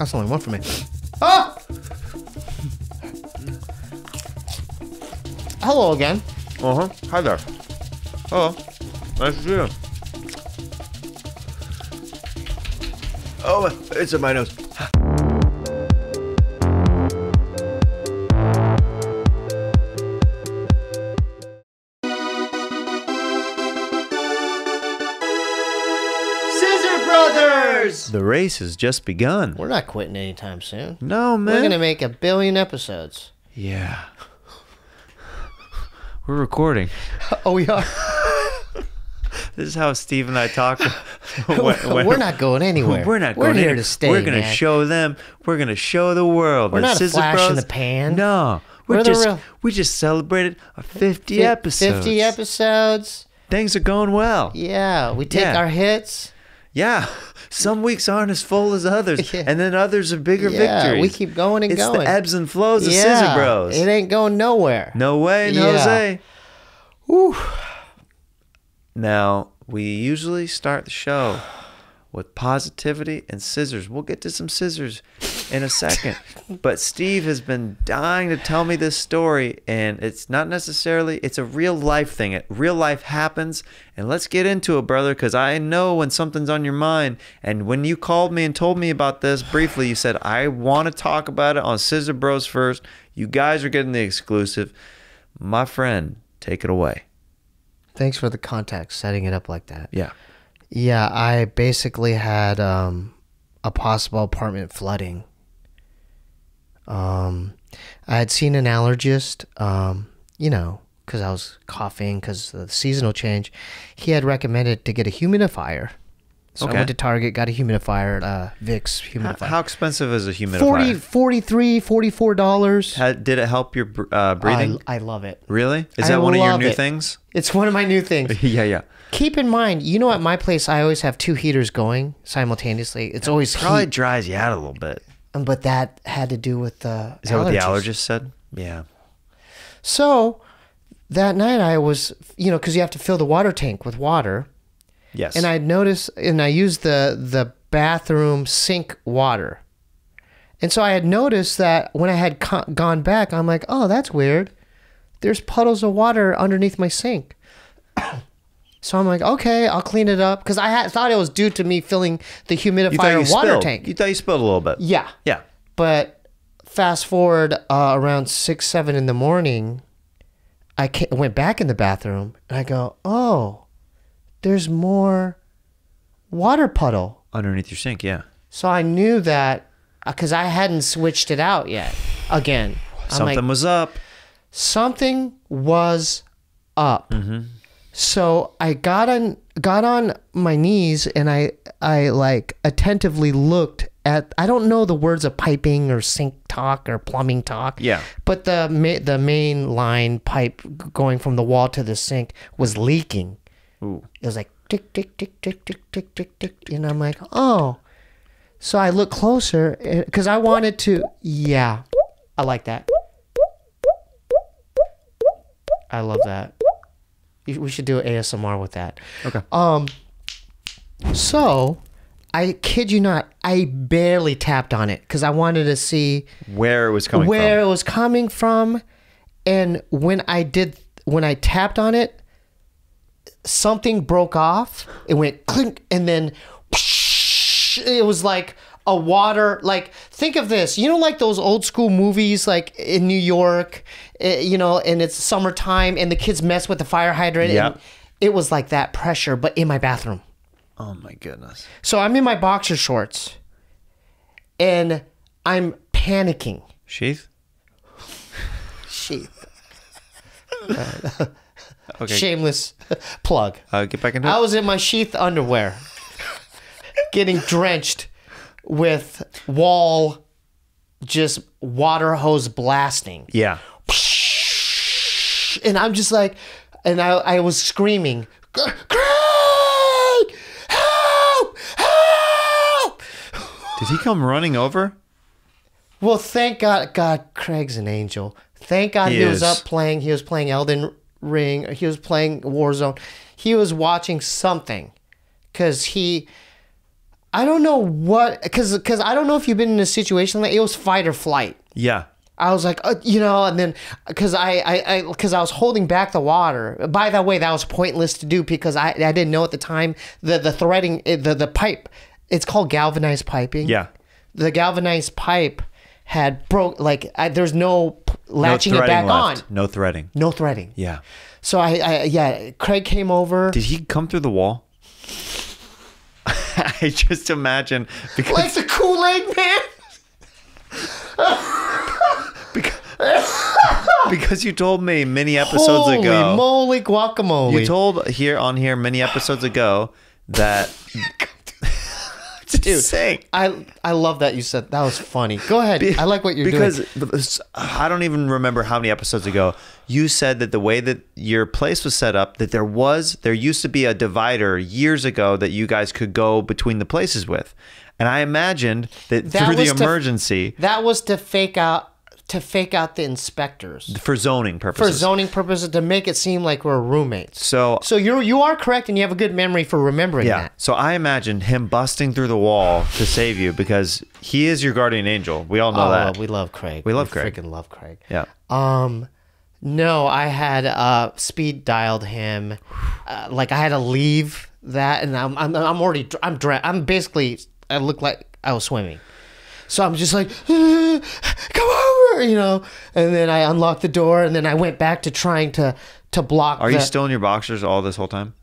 That's only one for me. Ah! Hello again. Uh huh. Hi there. Hello. Nice to see you. Oh, it's in my nose. The race has just begun. We're not quitting anytime soon. No, man. We're gonna make a billion episodes. Yeah. We're recording. Oh, we are. This is how Steve and I talk. We're not going anywhere. We're not We're going here anywhere. to stay. We're gonna show them. We're gonna show the world. We're that not a Scissor flash in the pan. No, we're, We're the just real- we just celebrated a 50 Fi- episodes. 50 episodes. Things are going well. Yeah, we take Yeah. our hits. Yeah. Some weeks aren't as full as others, Yeah. and then others are bigger Yeah, victories. we keep going and it's going. the ebbs and flows of yeah, Scissor Bros. It ain't going nowhere. no way, Yeah. Jose. Whew. Now, we usually start the show with positivity and scissors. We'll get to some scissors in a second. but Steve has been dying to tell me this story, and it's not necessarily, it's a real life thing. It, real life happens. And let's get into it, brother, because I know when something's on your mind. And when you called me and told me about this briefly, you said, I want to talk about it on Scissor Bros first. You guys are getting the exclusive. My friend, take it away. Thanks for the context, setting it up like that. Yeah. Yeah, I basically had um, a possible apartment flooding. Um, I had seen an allergist, um, you know, because I was coughing because of the seasonal change. He had recommended to get a humidifier. So Okay. I went to Target, got a humidifier, uh, Vicks humidifier. how expensive is a humidifier? 40, 43 $44. How, did it help your uh, breathing? I, I love it. really? Is I that one of your new it. things? It's one of my new things. yeah, yeah. Keep in mind, you know, at my place, I always have two heaters going simultaneously. It's always Probably heat, dries you out a little bit. But that had to do with the Is that what the allergist said? Yeah. So that night, I was, you know, because you have to fill the water tank with water, Yes. and I noticed, and I used the the bathroom sink water, and so I had noticed that when I had gone back, I'm like, oh, that's weird. There's puddles of water underneath my sink. So I'm like, okay, I'll clean it up because I had thought it was due to me filling the you humidifier you water spilled. tank. You thought you spilled a little bit. yeah, Yeah. but fast forward uh, around six, seven in the morning, I ca- went back in the bathroom and I go, oh, there's more water puddle. Underneath your sink, yeah. So I knew that because I hadn't switched it out yet. Again, Something like, was up. something was up. So I got on got on my knees and I I like attentively looked at I don't know the words of piping or sink talk or plumbing talk. Yeah. But the ma- the main line pipe going from the wall to the sink was leaking. Ooh. It was like tick tick tick tick tick tick tick tick, and I'm like, oh. So I look closer eh, because I wanted to. Yeah, I like that. I love that. We should do ASMR with that. Okay. Um. So, I kid you not, I barely tapped on it because I wanted to see Where it was coming where from. it was coming from and when i did when i tapped on it something broke off it went clink and then it was like a water like think of this you know like those old school movies like in new york you know and it's summertime and the kids mess with the fire hydrant Yep. and it was like that pressure but in my bathroom Oh my goodness. so i'm in my boxer shorts and i'm panicking Sheath? sheath Okay. shameless plug. Uh, get back into I it. was in my sheath underwear, getting drenched with wall, just water hose blasting, Yeah. And I'm just like, and I I was screaming, Craig, help, help! Did he come running over? Well, thank God, God, Craig's an angel. Thank God He he, was up playing. He was playing Elden Ring. He was playing Warzone. He was watching something, cause he. I don't know what because because I don't know if you've been in a situation like it was fight or flight. Yeah. I was like, uh, you know, and then because I, I, because I, was holding back the water. By the way, that was pointless to do because I, I didn't know at the time the the threading eh, the the pipe. It's called galvanized piping. Yeah. The galvanized pipe had broke. Like I, there's no latching no it back left. on. No threading. No threading. Yeah. So I, I, yeah, Craig came over. Did he come through the wall? I just imagine because like the Kool Aid man. because, you told me many episodes Holy ago. moly guacamole! You told here on here many episodes ago that Dude, saying. I I love that you said that was funny. Go ahead. I like what you're because doing. because I don't even remember how many episodes ago you said that the way that your place was set up that there was there used to be a divider years ago that you guys could go between the places with, and I imagined that, That through the was to- emergency That was to fake out to fake out the inspectors for zoning purposes. for zoning purposes to make it seem like we're roommates. so So you're you are correct and you have a good memory for remembering Yeah. that. So I imagined him busting through the wall to save you because he is your guardian angel. We all know Oh, that. we love Craig. We love Craig. Freaking love Craig. yeah. Um, no, I had uh speed dialed him. Uh, like I had to leave that, and I'm I'm, I'm already I'm dra- I'm basically I look like I was swimming. So I'm just like, "Uh, come you know. And then I unlocked the door, and then I went back to trying to to block. Are you still in your boxers all this whole time?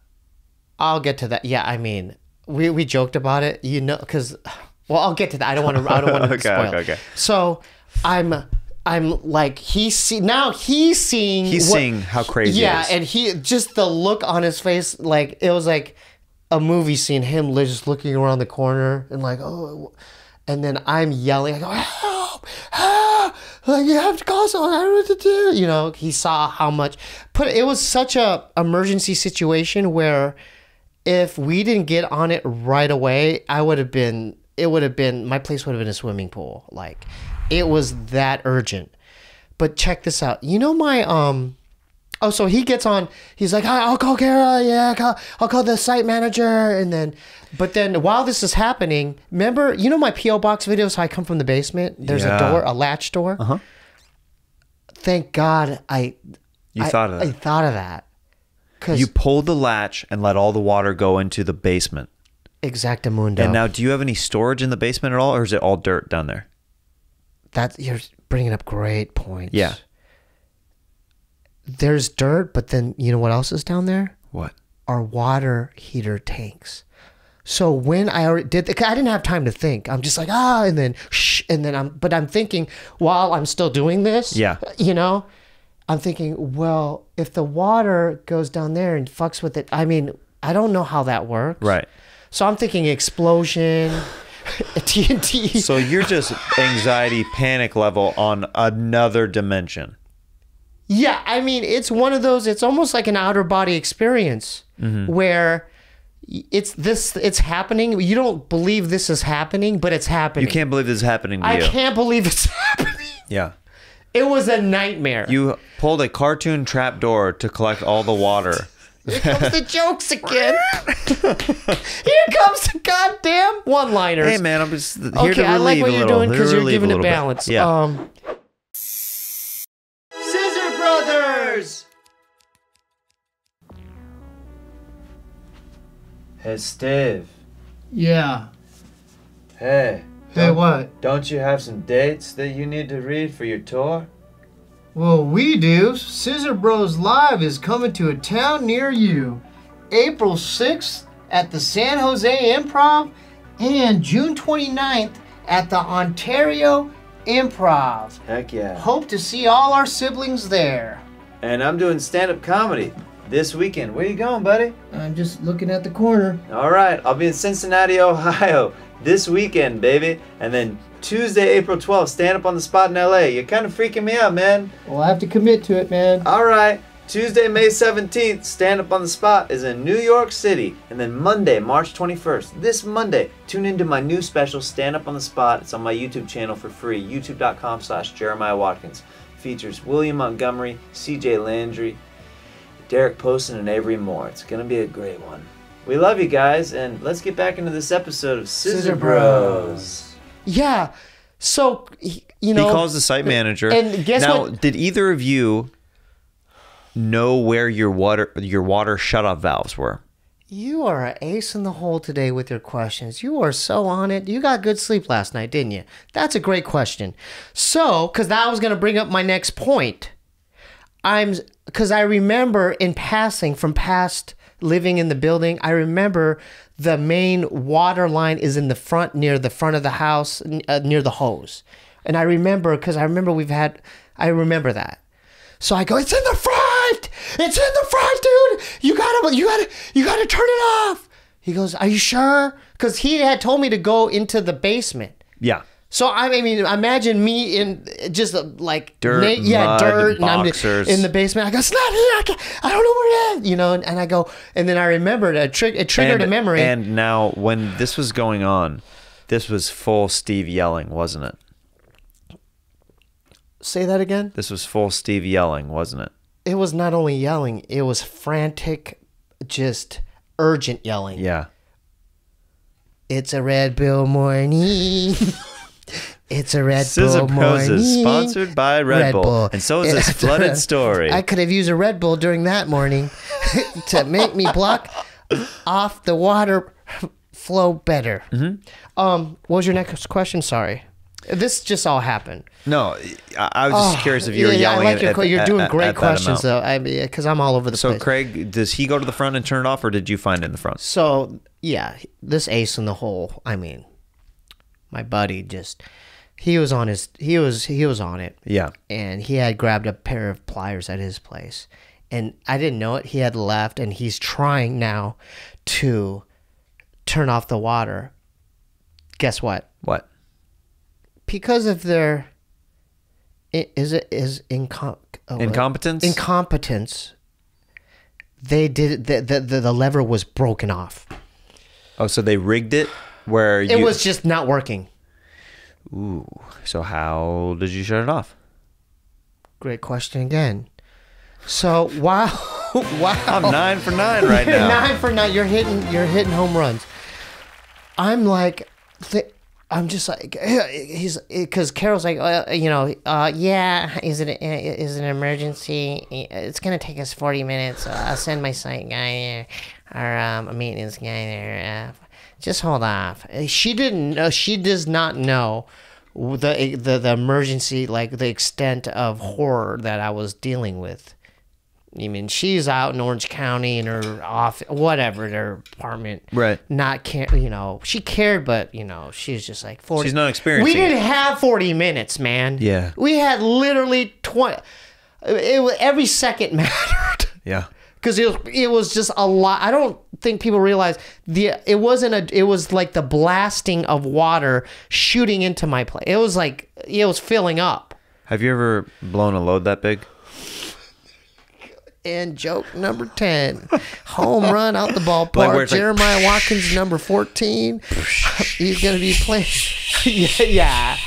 I'll get to that. Yeah, I mean, we we joked about it, you know, because well, I'll get to that. I don't want to. I don't want to Okay, spoil. okay, okay. So I'm. I'm like he's see now he's seeing He's what- seeing how crazy yeah is. and he just the look on his face like it was like a movie scene him just looking around the corner and like oh and then I'm yelling I go help help like you have to call someone I don't know what to do you know he saw how much put it was such a emergency situation where if we didn't get on it right away, I would have been it would have been my place would have been a swimming pool. Like it was that urgent. But check this out. You know my um Oh, so he gets on. He's like, "Hi, I'll call Kara. Yeah, I'll call, I'll call the site manager." And then, but then while this is happening, remember, you know my PO box videos? How I come from the basement. There's Yeah. a door, a latch door. Uh-huh. Thank God I. You I- thought of that. I thought of that. Cause You pulled the latch and let all the water go into the basement. exactamundo. And now, do you have any storage in the basement at all, or is it all dirt down there? That you're bringing up great points. Yeah. There's dirt, but then you know what else is down there? What? Are water heater tanks. So when I already did, the, I didn't have time to think. I'm just like ah, and then shh, and then I'm, but I'm thinking while I'm still doing this. Yeah. You know, I'm thinking, well, if the water goes down there and fucks with it, I mean, I don't know how that works. Right. So I'm thinking explosion, TNT. So you're just anxiety, panic level on another dimension. Yeah, I mean, it's one of those. It's almost like an outer body experience Mm-hmm. where it's this. It's happening. You don't believe this is happening, but it's happening. You can't believe this is happening to I you. can't believe it's happening. Yeah. It was a nightmare. You pulled a cartoon trap door to collect all the water. Here comes the jokes again. Here comes the goddamn one-liners. Hey man, I'm just here okay, to relieve I like what you're doing because you're relieve a giving it bit. balance. Yeah. Um, Scissor Brothers. Hey Steve. Yeah. Hey. Hey, what? Don't you have some dates that you need to read for your tour? Well, we do. Scissor Bros Live is coming to a town near you. April 6th at the San Jose Improv and June 29th at the Ontario Improv. Heck yeah. Hope to see all our siblings there. And I'm doing stand-up comedy this weekend. Where you going, buddy? I'm just looking at the corner. All right, I'll be in Cincinnati, Ohio this weekend, baby. And then Tuesday, April 12th, stand up on the spot in LA. You're kind of freaking me out, man. Well, I have to commit to it, man. All right, Tuesday, May 17th, stand up on the spot is in New York City. And then Monday, March 21st, this Monday, tune into my new special, Stand Up on the Spot. It's on my YouTube channel for free, youtube.com slash Jeremiah Watkins. Features William Montgomery, CJ Landry, Derek Poston, and Avery Moore. It's going to be a great one. We love you guys, and let's get back into this episode of Scissor, Scissor Bros. Bros. Yeah. So you know, he calls the site manager. and guess now, what? did either of you know where your water your water shutoff valves were? You are an ace in the hole today with your questions. You are so on it. You got good sleep last night, didn't you? That's a great question. So, because that was going to bring up my next point. I'm because I remember in passing from past living in the building, I remember the main water line is in the front near the front of the house uh, near the hose, and I remember because I remember we've had I remember that. So I go, it's in the front. It's in the front, dude. You gotta, you gotta, you gotta turn it off. He goes, are you sure? Because he had told me to go into the basement. Yeah. So I mean, imagine me in just uh, like Dirt, yeah, mud, dirt, and I'm in the basement. I go, it's not here. I, can't, I don't know where it is. You know, and, and I go, and then I remembered a trick. It triggered and, a memory. And now, when this was going on, this was full Steve yelling, wasn't it? Say that again. This was full Steve yelling, wasn't it? It was not only yelling; it was frantic, just urgent yelling. Yeah. It's a Red Bull morning. it's a Red Scissor Bull Bros morning. sponsored by Red, Bull. and so is this flooded story. I could have used a Red Bull during that morning to make me block off the water flow better. Mm-hmm. Um, what was your next question? Sorry, this just all happened. no, I, I was just curious if you were Oh, Yeah, yeah, yelling. I like at, your, at- you're at- doing at- great at questions though. I mean, because I'm all over the So, place. Craig, does he go to the front and turn it off, or did you find it in the front? So yeah, this ace in the hole. I mean, my buddy just he was on his he was he was on it. Yeah. and he had grabbed a pair of pliers at his place and i didn't know it he had left and he's trying now to turn off the water guess what What? because of their is it is incom- oh, Incompetence? incompetence they did the, the the the lever was broken off oh, so they rigged it where it was just not working Ooh. So how did you shut it off? great question again so wow wow I'm nine for nine right now. nine for nine. You're hitting. You're hitting home runs. I'm like, th- I'm just like, he's because Carol's like, uh, you know, uh, yeah, is it is it an emergency? It's gonna take us 40 minutes. Uh, I'll send my site guy there or um, a maintenance guy there. Uh, just hold off. She didn't know. She does not know. The, the the emergency like the extent of horror that I was dealing with. I mean, she's out in Orange County in her office, whatever, her apartment. Right. Not care, you know, she cared, but you know, she's just like forty. She's not experiencing We didn't it. have forty minutes, man. Yeah. We had literally twenty. It was every second mattered Yeah. because it was it was just a lot. I don't think people realize the it wasn't a it was like the blasting of water shooting into my place. It was like it was filling up. Have you ever blown a load that big? And joke number 10, home run out the Like ballpark. like- Jeremiah Watkins, number 14. He's going to be playing. yeah,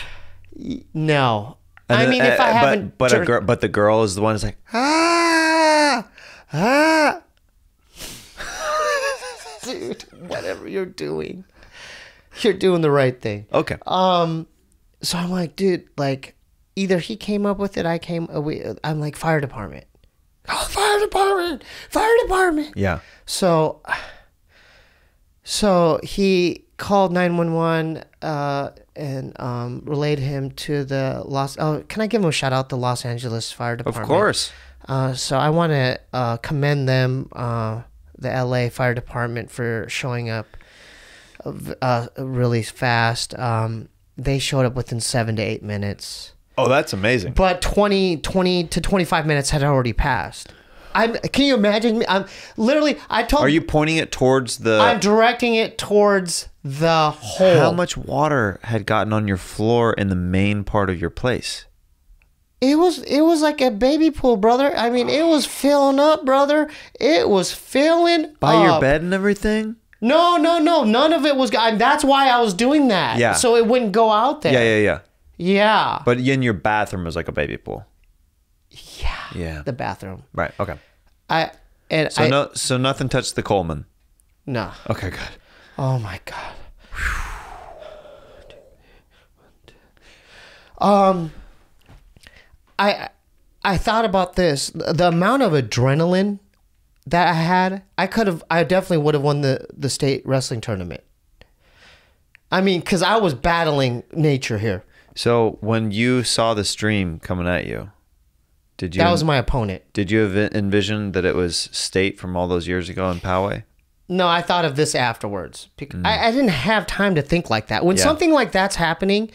No. I And mean, then- if I uh, haven't. But, but, a girl, but the girl is the one who's like, ah, ah. Dude, whatever you're doing, you're doing the right thing. Okay. Um, so I'm like, dude, like, either he came up with it, I came. Uh, I'm like, fire department. Oh, fire department, fire department. yeah. So, so he called nine one one uh, and um, relayed him to the Los. Oh, can I give him a shout out? The Los Angeles Fire Department. Of course. Uh, so I want to uh, commend them, uh, the LA Fire Department, for showing up uh, really fast. Um, they showed up within seven to eight minutes. Oh, that's amazing. But 20, 20 to 25 minutes had already passed. I'm, can you imagine me? I'm literally, I told Are you pointing it towards the? I'm directing it towards the hole. how much water had gotten on your floor in the main part of your place? It was it was like a baby pool, brother. I mean, it was filling up, brother. It was filling By your bed and everything? No, no, no. None of it was. I, that's why I was doing that. Yeah. So it wouldn't go out there. Yeah, yeah, yeah. Yeah. But in your bathroom was like a baby pool. yeah. Yeah. The bathroom. Right. Okay. I and So I no, so nothing touched the Coleman. No. Okay, good. Oh my god. Um I I thought about this. The amount of adrenaline that I had, I could have I definitely would have won the the state wrestling tournament. I mean, cuz I was battling nature here. So when you saw the stream coming at you, did you That was my opponent. did you envi- envision that it was state from all those years ago in Poway? No, I thought of this afterwards. Bec- mm. I, I didn't have time to think like that. When Yeah. something like that's happening,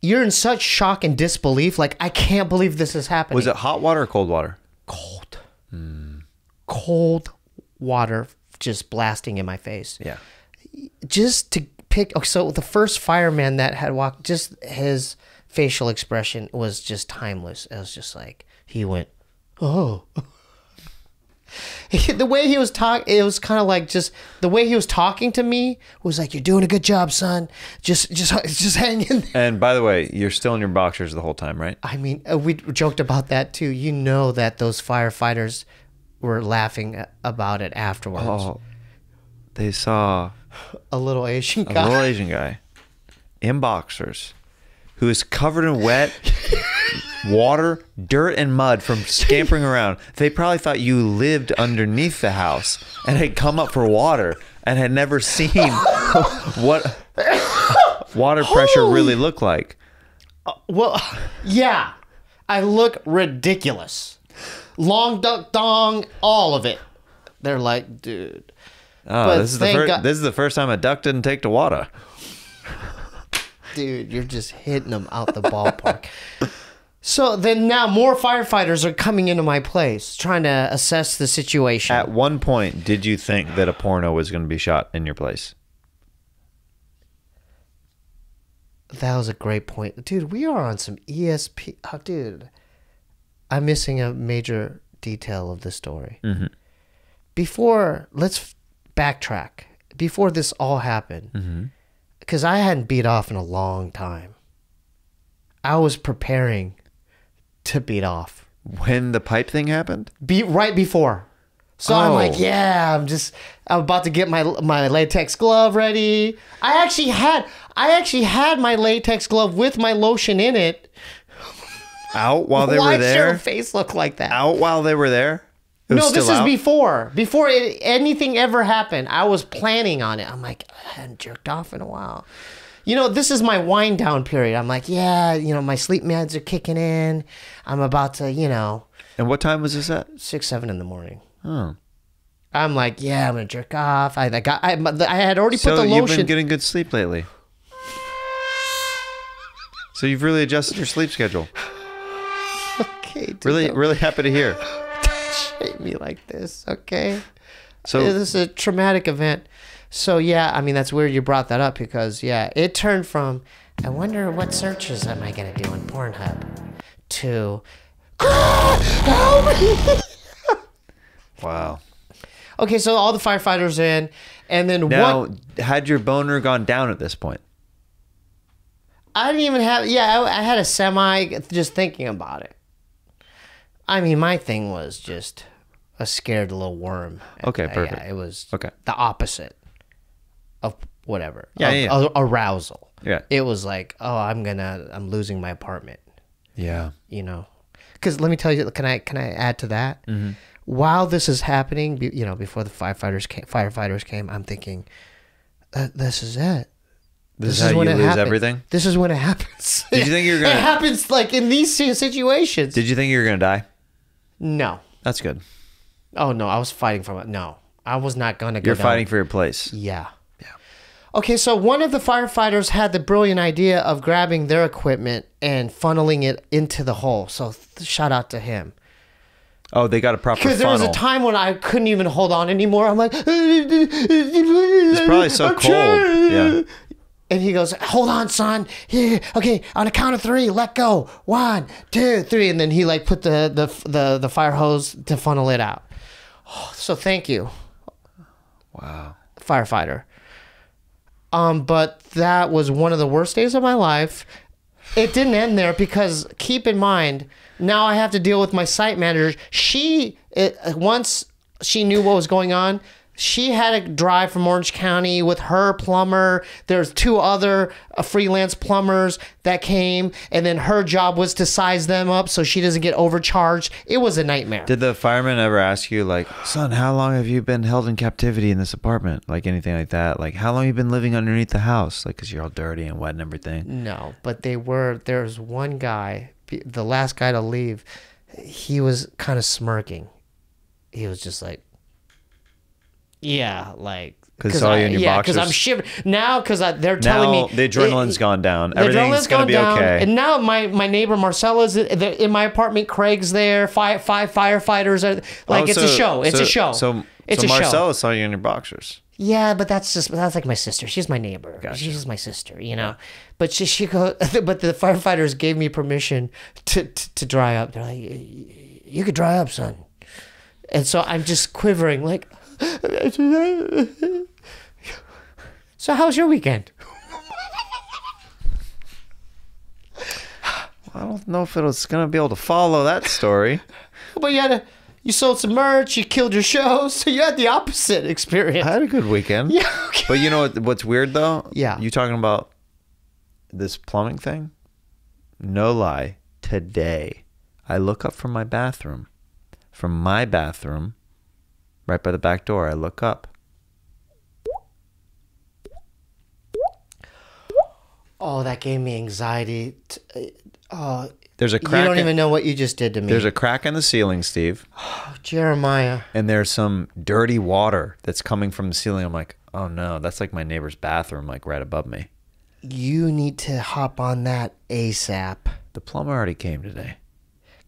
you're in such shock and disbelief. Like, I can't believe this is happening. Was it hot water or cold water? cold? Mm. Cold water just blasting in my face. Yeah. Just to pick. Okay, so the first fireman that had walked, just his facial expression was just timeless. It was just like, he went, oh. the way he was talking, it was kind of like just the way he was talking to me was like, "You're doing a good job, son. Just, just, just hang in there." And by the way, you're still in your boxers the whole time, right? I mean, uh, we joked about that too. You know that those firefighters were laughing about it afterwards. Oh, they saw A little Asian a guy. little Asian guy in boxers who is covered in wet water, dirt, and mud from scampering around. They probably thought you lived underneath the house and had come up for water and had never seen what water pressure really looked like. Uh, well, yeah, I look ridiculous. Long Duk Dong, all of it. They're like, dude. Oh, this is first. This is the first time a duck didn't take to water. dude, you're just hitting them out the ballpark. so then now more firefighters are coming into my place trying to assess the situation. At one point, did you think that a porno was going to be shot in your place? that was a great point. Dude, we are on some ESP. Oh, dude, I'm missing a major detail of the story. Mm-hmm. Before, let's backtrack. Before this all happened, mm-hmm. because I hadn't beat off in a long time, I was preparing to beat off. When the pipe thing happened? be right before. So I'm Oh. like, yeah, I'm just I'm about to get my my latex glove ready. I actually had I actually had my latex glove with my lotion in it. Out while they Why were does your there? face look like that? Out while they were there? No, this still is before before it, anything ever happened. I was planning on it. I'm like, I hadn't jerked off in a while. You know, this is my wind down period. I'm like, yeah, you know, my sleep meds are kicking in. I'm about to, you know, And what time was this at? six seven in the morning. Oh. I'm like, yeah, I'm gonna jerk off. I, I got, I, I had already So put the you've been getting good sleep lately. So you've really adjusted your sleep schedule. okay, dude, Really, really happy to hear. shame me like this, okay? So this is a traumatic event. So yeah, I mean that's weird you brought that up because yeah, it turned from I wonder what searches am I gonna do on Pornhub to help me. wow. Okay, so all the firefighters in, and then Now, what? had your boner gone down at this point? I didn't even have. Yeah, I, I had a semi just thinking about it. I mean, my thing was just a scared little worm. Okay, Uh, perfect. Yeah, it was Okay. the opposite of whatever. Yeah, of, yeah, yeah. arousal. Yeah. It was like, oh, I'm gonna, I'm losing my apartment. Yeah. You know, because let me tell you, can I, can I add to that? While this is happening, you know, before the firefighters came, firefighters came, I'm thinking, uh, this is it. This, is how when you it lose happens. everything? This is when it happens. Did you think you were gonna- It happens like in these situations. Did you think you were going to die? No. That's good. Oh no, I was fighting for it. No, I was not gonna go. You're down. fighting for your place. Yeah. Yeah. Okay, so one of the firefighters had the brilliant idea of grabbing their equipment and funneling it into the hole. So th- shout out to him. Oh, they got a proper Because there was a time when I couldn't even hold on anymore. I'm like, It's it's probably so cold. Yeah. And he goes, "Hold on, son. Here, okay. On a count of three, let go. One, two, three. And then he like put the the the, the fire hose to funnel it out. so thank you, Wow. firefighter. Um, but that was one of the worst days of my life. It didn't end there because keep in mind, now I have to deal with my site manager. She it, once she knew what was going on, she had to drive from Orange County with her plumber. There's two other uh, freelance plumbers that came, and then her job was to size them up so she doesn't get overcharged. It was a nightmare. Did the fireman ever ask you, like, son, how long have you been held in captivity in this apartment? Like anything like that? Like, how long have you been living underneath the house? Like, because you're all dirty and wet and everything. No, but they were. There was one guy, the last guy to leave. He was kind of smirking. He was just like, "Yeah, like." 'Cause he saw you in your yeah, because I'm shivering now. Because they're telling Now me the adrenaline's it- gone down. the Everything's adrenaline's going to gone be down, okay. And now my my neighbor Marcella's in my apartment. Craig's there. Five five firefighters are like Oh, it's a show. It's so- a show. So, it's so a show. Marcella saw you in your boxers. Yeah, but that's just that's like my sister. She's my neighbor. She's my sister, you know. But she she go. But the firefighters gave me permission to, to to dry up. They're like, you could dry up, son. And so I'm just quivering, like. So how's your weekend? I don't know if it's going to be able to follow that story. But you had a, you sold some merch. You killed your show, so you had the opposite experience. I had a good weekend. yeah. Okay. But you know what, what's weird though? Yeah. You talking about this plumbing thing? No lie. Today, I look up from my bathroom. From my bathroom, right by the back door, I look up. Oh, that gave me anxiety. Oh, There's a crack. you don't in, even know what you just did to me. there's a crack in the ceiling, Steve, oh, Jeremiah. and there's some dirty water that's coming from the ceiling. I'm like, oh no, that's like my neighbor's bathroom, like right above me. You need to hop on that ASAP. The plumber already came today.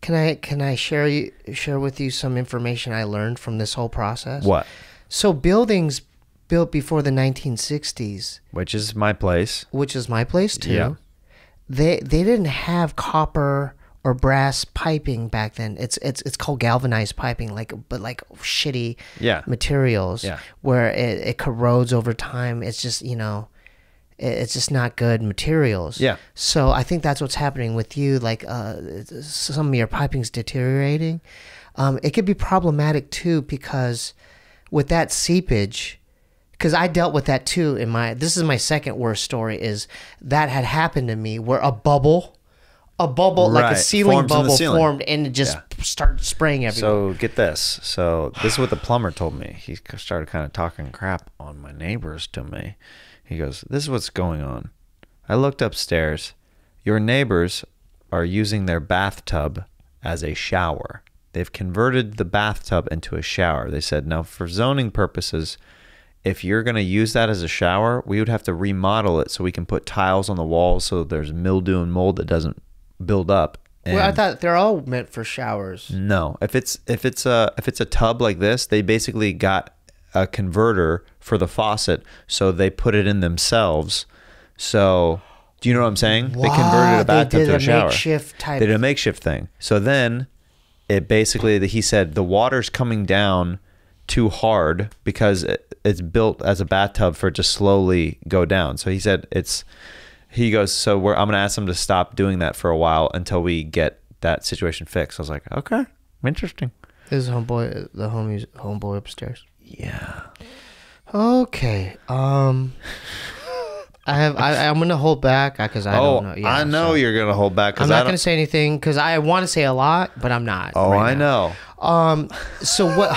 Can I can I share you share with you some information I learned from this whole process? What? So buildings built before the 1960s, Which is my place. which is my place too. Yeah. They they didn't have copper or brass piping back then. It's it's it's called galvanized piping, like but like shitty Yeah. materials Yeah. where it, it corrodes over time. It's just you know, it's just not good materials. Yeah. So I think that's what's happening with you. Like uh, some of your piping's deteriorating. Um, it could be problematic too because with that seepage. Because I dealt with that too in my. This is my second worst story. Is that had happened to me where a bubble, a bubble like a ceiling Forms bubble ceiling. formed and it just started spraying everywhere. So get this. So this is what the plumber told me. He started kind of talking crap on my neighbors to me. He goes, "This is what's going on." I looked upstairs. Your neighbors are using their bathtub as a shower. They've converted the bathtub into a shower. They said, "Now for zoning purposes, if you're going to use that as a shower, we would have to remodel it so we can put tiles on the walls so there's mildew and mold that doesn't build up." well, I thought they're all meant for showers. no, if it's if it's a if it's a tub like this, they basically got a converter for the faucet, so they put it in themselves. So, do you know what I'm saying? They converted a bathtub they did to a, a shower. makeshift type- They did a makeshift thing. So then, it basically he said the water's coming down too hard because it, it's built as a bathtub for it to slowly go down. So he said it's he goes so we're, I'm gonna ask them to stop doing that for a while until we get that situation fixed. I was like, okay, interesting. This is homeboy, the homies, homeboy upstairs. Yeah. Okay. Um, I have. I, I'm gonna hold back because I oh, don't know. Yeah, I know so- you're gonna hold back I'm not gonna say anything because I want to say a lot, but I'm not. Oh, right I now. know. Um. So what?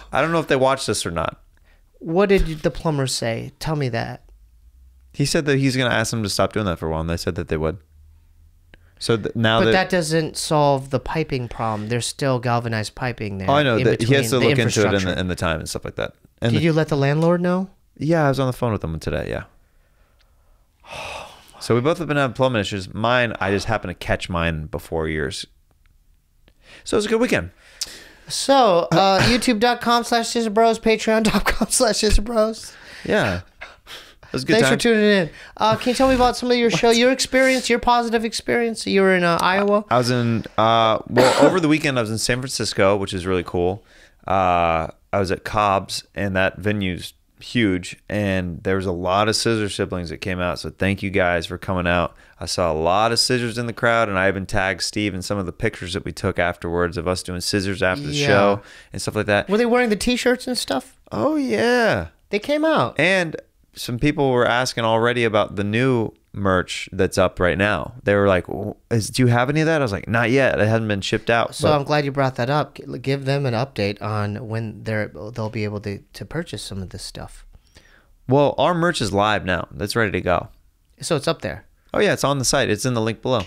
I don't know if they watched this or not. What did the plumber say? Tell me that. He said that he's gonna ask them to stop doing that for a while, and they said that they would. So th- now But that, that doesn't solve the piping problem. There's still galvanized piping there. oh, I know that he has to look into it in the, in the time and stuff like that. And Did the- you let the landlord know? Yeah, I was on the phone with them today. Yeah. So we both have been having plumbing issues. Mine, I just happened to catch mine before yours. So it was a good weekend. So, uh, youtube.com slash scissorbros, patreon.com slash scissorbros. Yeah. It was a good Thanks time. for tuning in. Uh, can you tell me about some of your show, your experience, your positive experience? You were in uh, Iowa. I was in uh well over the weekend I was in San Francisco, which is really cool. Uh I was at Cobb's and that venue's huge, and there was a lot of scissor siblings that came out. So thank you guys for coming out. I saw a lot of scissors in the crowd, and I even tagged Steve in some of the pictures that we took afterwards of us doing scissors after the Yeah. show and stuff like that. Were they wearing the T-shirts and stuff? Oh yeah, They came out. and some people were asking already about the new merch that's up right now. They were like, "Is do you have any of that?" I was like, "Not yet. It hasn't been shipped out." So I'm glad you brought that up. Give them an update on when they're they'll be able to, to purchase some of this stuff. well, our merch is live now. It's ready to go. So it's up there. Oh yeah, it's on the site. It's in the link below.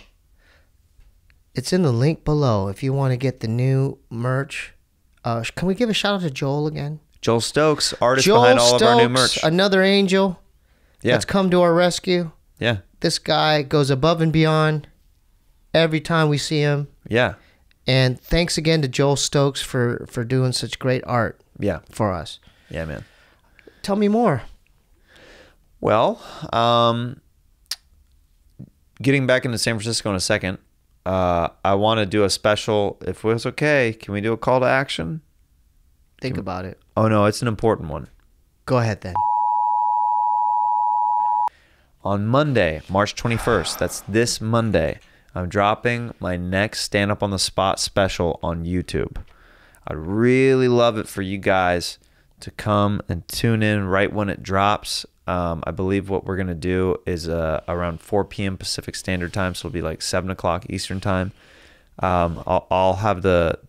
It's in the link below if you want to get the new merch. Uh, can we give a shout out to Joel again? Joel Stokes, artist Joel behind all Stokes, of our new merch. another angel Yeah, that's come to our rescue. yeah, This guy goes above and beyond every time we see him. yeah, And thanks again to Joel Stokes for for doing such great art yeah, for us. yeah, man. Tell me more. Well, um, getting back into San Francisco in a second, uh, I want to do a special. If it's okay, can we do a call to action? Think about it. Oh no, it's an important one. Go ahead then. On Monday, March 21st, that's this Monday, I'm dropping my next stand up on the spot special on YouTube. I'd really love it for you guys to come and tune in right when it drops. Um, I believe what we're going to do is uh, around 4 p.m. Pacific Standard Time, so it'll be like 7 o'clock Eastern Time. Um, I'll, I'll have the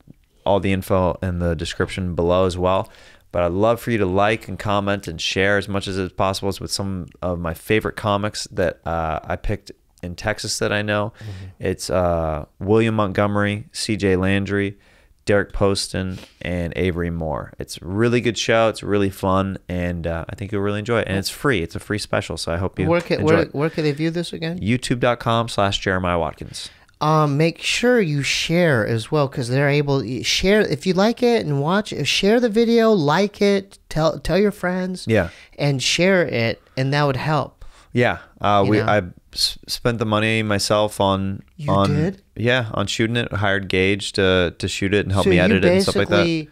all the info in the description below as well. But I'd love for you to like and comment and share as much as is possible with some of my favorite comics that uh, I picked in Texas that I know. It's uh, William Montgomery, C.J. Landry, Derek Poston, and Avery Moore. It's a really good show. It's really fun, and uh, I think you'll really enjoy it. And it's free. It's a free special, so I hope you Where can, enjoy where, it. where can they view this again? YouTube.com slash Jeremiah Watkins. Um, make sure you share as well because they're able to share if you like it and watch it share the video like it tell tell your friends Yeah. and share it and that would help Yeah, uh, we know? I spent the money myself on. You on, did? Yeah, on shooting it. Hired Gage to to shoot it and help so me edit it and stuff like that.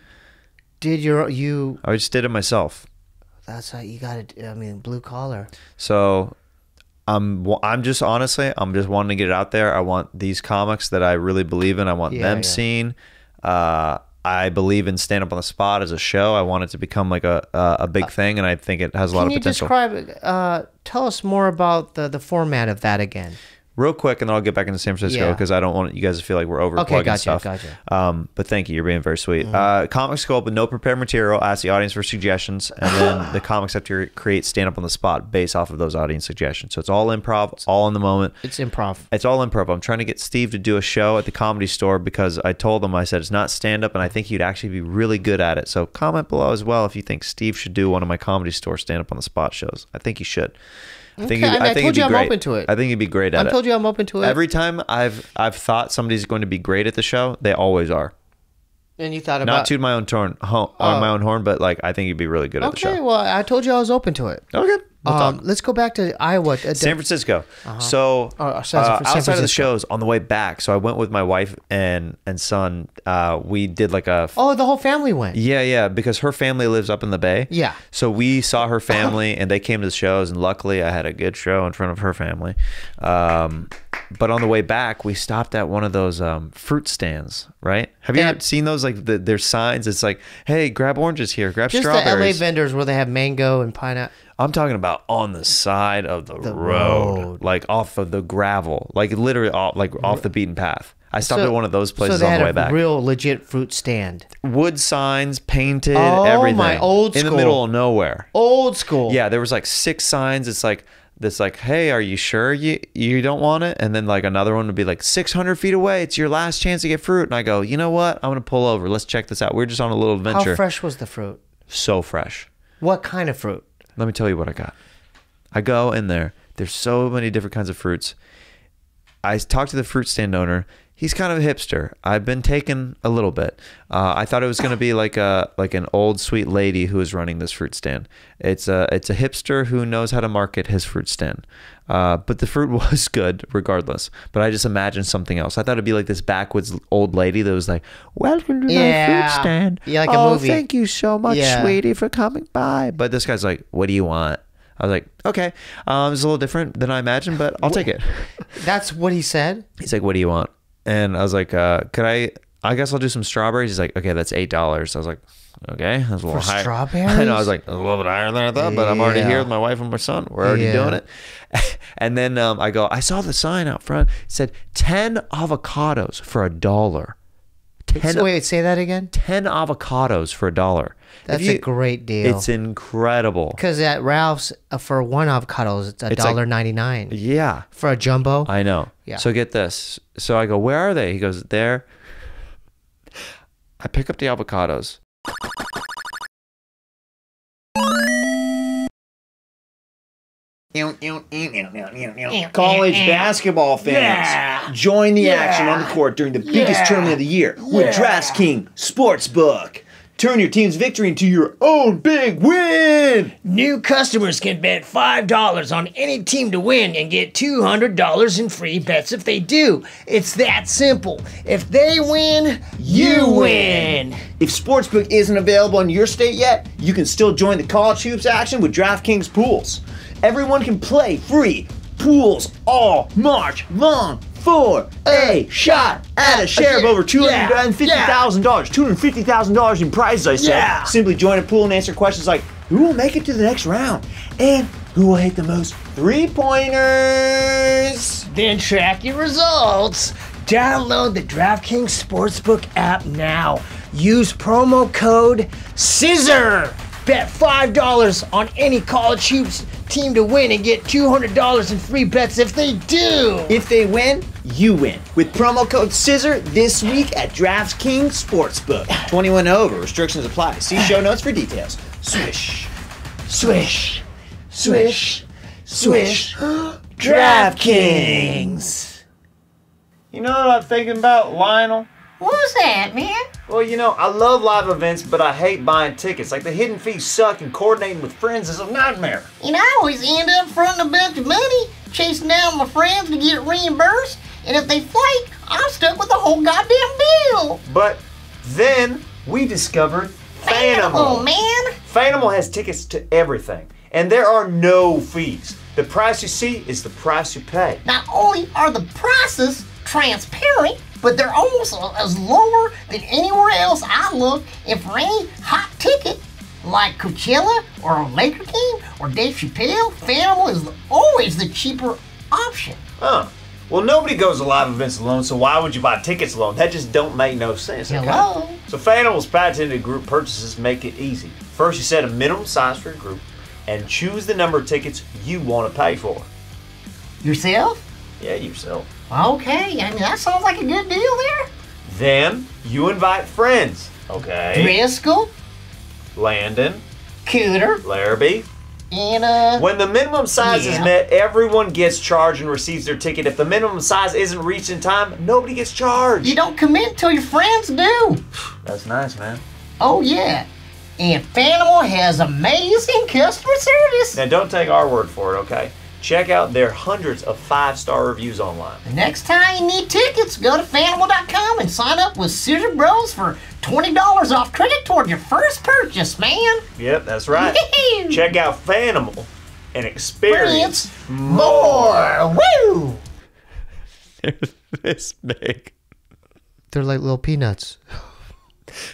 did your you I just did it myself. that's how you got it i mean blue collar So I'm I'm just honestly I'm just wanting to get it out there. I want these comics that I really believe in. I want Yeah, them yeah. seen. Uh, I believe in stand up on the spot as a show. I want it to become like a a, a big thing, and I think it has a lot Uh, can of you potential. describe uh tell us more about the the format of that again Real quick, and then I'll get back into San Francisco Yeah. because I don't want you guys to feel like we're over Okay, gotcha, stuff. gotcha. Um, but thank you, you're being very sweet. Mm-hmm. Uh, comics go up with no prepared material. Ask the audience for suggestions, and then the comics have to create stand up on the spot based off of those audience suggestions. So it's all improv, it's all in the moment. it's improv It's all improv. I'm trying to get Steve to do a show at the comedy store because I told him I said it's not stand up, and I think he'd actually be really good at it. So comment below as well if you think Steve should do one of my comedy store stand up on the spot shows. I think he should. I think Okay, he'd- I mean, I think told he'd you I'm great. open to it. I think he'd be great at i it. I told you i'm open to it Every time I've I've thought somebody's going to be great at the show, they always are. and you thought about Not to my own horn, ho- on my oh. own horn, but like I think you'd be really good at the show. okay well i told you i was open to it Okay, um, let's go back to iowa uh, San Francisco. So Oh, uh, San- San outside of the shows, on the way back, so I went with my wife and and son. Uh, we did like a oh the whole family went yeah yeah because her family lives up in the bay. Yeah. So we saw her family and they came to the shows and luckily I had a good show in front of her family. Um, but on the way back, we stopped at one of those um, fruit stands. Right? Have you ever seen those? Like the, there's signs. It's like, hey, grab oranges here, grab just the la strawberries. vendors where they have mango and pineapple I'm talking about on the side of the, The road, road. like off of the gravel, like literally off, like off the beaten path. I stopped at one of those places so on the way a back. real legit fruit stand Wood signs, painted, Oh, everything. my, old school. in the middle of nowhere. old school Yeah, there was like six signs. It's like this, like, hey, are you sure you you don't want it? And then like another one would be like 600 feet away. It's your last chance to get fruit. And I go, you know what? I'm gonna pull over. Let's check this out. We're just on a little adventure. how fresh was the fruit so fresh. what kind of fruit Let me tell you what I got. I go in there. There's so many different kinds of fruits. I talked to the fruit stand owner. He's kind of a hipster. I've been taken a little bit. Uh, I thought it was going to be like a like an old sweet lady who is running this fruit stand. It's a it's a hipster who knows how to market his fruit stand. Uh, but the fruit was good regardless. But I just imagined something else. I thought it'd be like this backwoods old lady that was like, "Welcome to my fruit stand. Yeah, like a oh, thank you so much, Yeah. sweetie, for coming by." But this guy's like, "What do you want?" I was like, "Okay, um, it's a little different than I imagined, but I'll take it." That's what he said. He's like, "What do you want?" And I was like, uh, "Could I? I guess I'll do some strawberries." He's like, "Okay, that's eight dollars." I was like, "Okay, that's a little For higher." strawberries? I know. I was like, "A little bit higher than I thought," but I'm already Yeah. here with my wife and my son. We're already Yeah. doing it. and then um, I go, I saw the sign out front. It said ten avocados for a dollar. Ten, So, wait, say that again. 10 avocados for a dollar. That's you- a great deal. It's incredible. Because at Ralph's, uh, for one avocado, it's a It's like- dollar ninety nine. Yeah. For a jumbo, I know. Yeah. So get this. So I go, where are they? He goes, there. I pick up the avocados. College basketball fans, join the action on the court during the biggest tournament of the year with DraftKings Sportsbook. Turn your team's victory into your own big win. New customers can bet $5 on any team to win and get $200 in free bets if they do. It's that simple. If they win, you win. If Sportsbook isn't available in your state yet, you can still join the college hoops action with DraftKings Pools. Everyone can play free pools all March long for a uh, shot at a uh, share of over $250,000. $250,000 in prizes, I said. Yeah. Simply join a pool and answer questions like who will make it to the next round? And who will hit the most three pointers? Then track your results. Download the DraftKings Sportsbook app now. Use promo code SCISSOR. Bet $5 on any college hoops team to win and get $200 in free bets if they do. If they win, you win. With promo code SCISSOR this week at DraftKings Sportsbook. 21 over. Restrictions apply. See show notes for details. Swish. Swish, swish, swish. DraftKings. You know what I'm thinking about, Lionel? What's that, man? Well, you know, I love live events, but I hate buying tickets. Like the hidden fees suck and coordinating with friends is a nightmare. And I always end up fronting a bunch of money, chasing down my friends to get reimbursed, and if they flake, I'm stuck with the whole goddamn bill. But then we discovered Oh, Fanimal. man. Fanimal has tickets to everything, and there are no fees. The price you see is the price you pay. Not only are the prices transparent, but they're almost as lower than anywhere else I look. And for any hot ticket, like Coachella or a Laker game or Dave Chappelle, Fanimal is always the cheaper option. Huh. Well, nobody goes to live events alone, so why would you buy tickets alone? That just don't make no sense. okay? Hello? So Fanimal's patented group purchases make it easy. First, you set a minimum size for your group and choose the number of tickets you want to pay for. Yourself? Yeah, yourself. Okay, I mean, that sounds like a good deal there. Then you invite friends. Okay. Driscoll, Landon, Cooter, Larrabee. and uh, When the minimum size is met, everyone gets charged and receives their ticket. If the minimum size isn't reached in time, nobody gets charged. you don't commit till your friends do. That's nice, man. Oh yeah, and Fanimal has amazing customer service. Now, don't take our word for it, okay? Check out their hundreds of five star reviews online. The next time you need tickets, go to Fanimal.com and sign up with Scissor Bros for twenty dollars off credit toward your first purchase, man. Yep, that's right. Woo! Check out Fanimal and experience Experience more. Woo! this big. They're like little peanuts.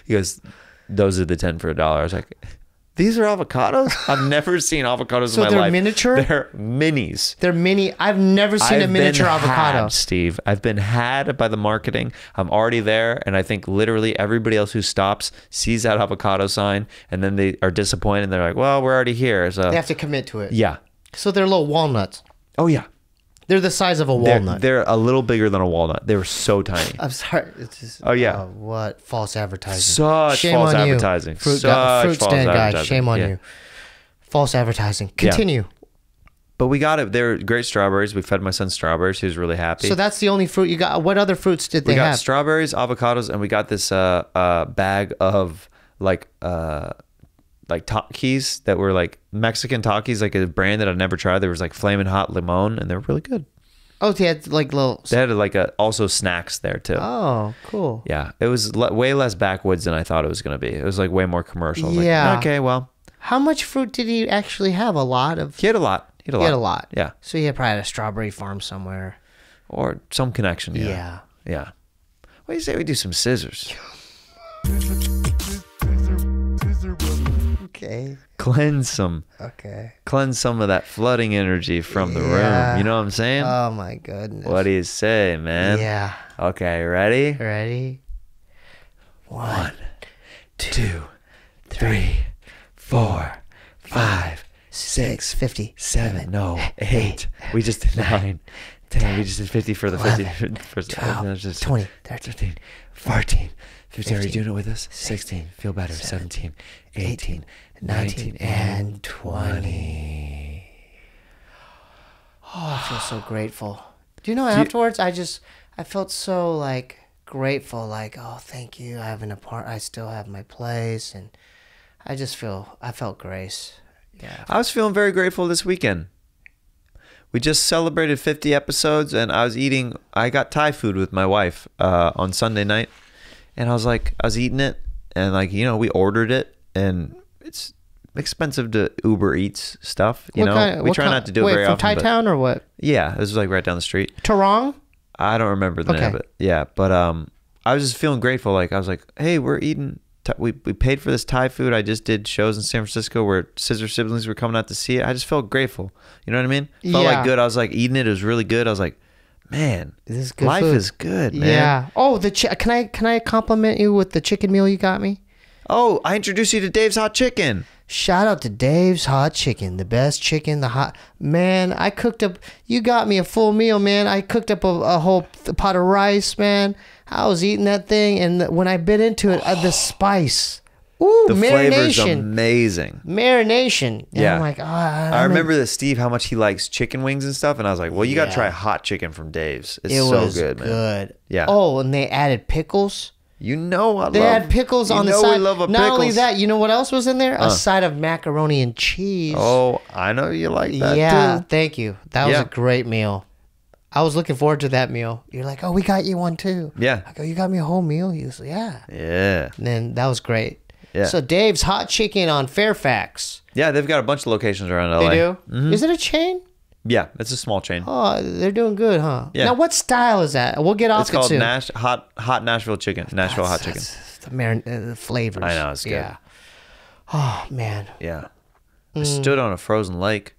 He goes, those are the 10 for a dollar. I was like, these are avocados? I've never seen avocados So in my they're life. miniature? They're minis. They're mini. I've never seen a I've miniature been avocado. had, Steve. I've been had by the marketing. I'm already there, and I think literally everybody else who stops sees that avocado sign, and then they are disappointed. and They're like, "Well, we're already here." So They have to commit to it. yeah. So they're little walnuts. Oh yeah. They're the size of a They're, walnut. they're a little bigger than a walnut. They were so tiny. I'm sorry. It's just, Oh, yeah. uh, what false advertising? Such false on you. advertising. Fruit, Such fruit false stand guy. Shame on Yeah. you. False advertising. Continue. but we got it. They're great strawberries. We fed my son strawberries. He was really happy. So that's the only fruit you got. What other fruits did we they got have? strawberries, avocados, and we got this uh, uh, bag of like uh, like Takis that were like Mexican Takis, like a brand that I'd never tried. There was like flaming hot limon, and they were really good. oh, they had like little. They had like a also snacks there too. Oh, cool. Yeah, it was le- way less backwoods than I thought it was gonna be. It was like way more commercial. Was like, Yeah. okay, well, How much fruit did he actually have? A lot of. he had a lot. He had a He lot. had a lot. Yeah, So he had probably had a strawberry farm somewhere. or some connection. Yeah. Yeah. Yeah. What do you say we do some scissors? Okay. Cleanse some, Okay. cleanse some of that flooding energy from the Yeah. room. You know what I'm saying? Oh my goodness. what do you say, man? Yeah. Okay, ready? Ready? One, two, three, four, five, Six fifty seven, no, eight. We just did nine. Ten. We just did 50 for the 50. First, twelve, no, it's just 20, 13, 13, 14, 15. Are you doing it with us? 16. Feel better. 17, 18, 19, 19, and and 20. Oh, I feel so grateful. Do you know afterwards I just I felt so like grateful like oh thank you I have an apart I still have my place and I just feel I felt grace. Yeah. I was feeling very grateful this weekend. We just celebrated 50 episodes, and I was eating. I got Thai food with my wife uh, on Sunday night, and I was like, I was eating it, and like you know, we ordered it, and it's expensive to Uber Eats stuff. You What know, kind- we try kind- not to do wait, it very from often. Thai Town or what? yeah, this was like right down the street. Tarong? I don't remember the name of it. Yeah, but um, I was just feeling grateful. Like I was like, hey, we're eating. We we paid for this Thai food. I just did shows in San Francisco where Scissor siblings were coming out to see it. I just felt grateful. You know what I mean? Felt Yeah. like good. I was like eating it. It was really good. I was like, man, This is good life food. is good, man. Yeah. Oh, the chi- can I can I compliment you with the chicken meal you got me? Oh, I introduced you to Dave's Hot Chicken. Shout out to Dave's Hot Chicken, the best chicken, the hot man. I cooked up. You got me a full meal, man. I cooked up a, a whole pot of rice, man. I was eating that thing, and the- when I bit into it, uh, the spice, ooh, The flavor's marination, amazing. marination. And Yeah. I'm like, ah, I I'm remember that Steve how much he likes chicken wings and stuff, and I was like, well, you got to try hot chicken from Dave's. It's It so was good, man. good. Yeah. Oh, and they added pickles. You know I They love. had pickles on the know side. We love a Not only that, you know what else was in there? A side of macaroni and cheese. Oh, I know you like that yeah, too. thank you. That was a great meal. I was looking forward to that meal. You're like, oh, we got you one too. Yeah. I go, you got me a whole meal. He was, like, yeah. Yeah. And then that was great. Yeah. So Dave's Hot Chicken on Fairfax. Yeah, they've got a bunch of locations around LA. They do. Mm-hmm. Is it a chain? Yeah, it's a small chain. Oh, they're doing good, huh? Yeah. Now, what style is that? We'll get off it's it called soon. Nash hot hot Nashville chicken. Nashville hot chicken. That's The, marin- uh, the flavors. I know, it's good. Yeah. Oh man, Yeah. Mm. I stood on a frozen lake.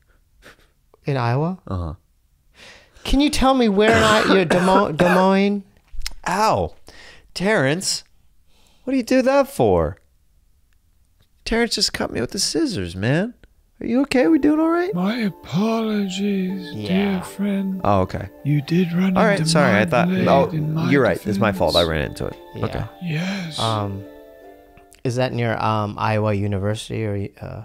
in Iowa. Uh huh. Can you tell me where I- you're Des Moines? Des Moines? Ow, Terrence, what do you do that for? Terrence just cut me with the scissors, man. Are you okay? We doing all right? My apologies, Yeah. dear friend. Oh, okay. You did run into All right. Sorry, my I thought. blade Oh, you're right. It's my fault. I ran into it. Okay. Yes. Um, is that near um Iowa University or uh,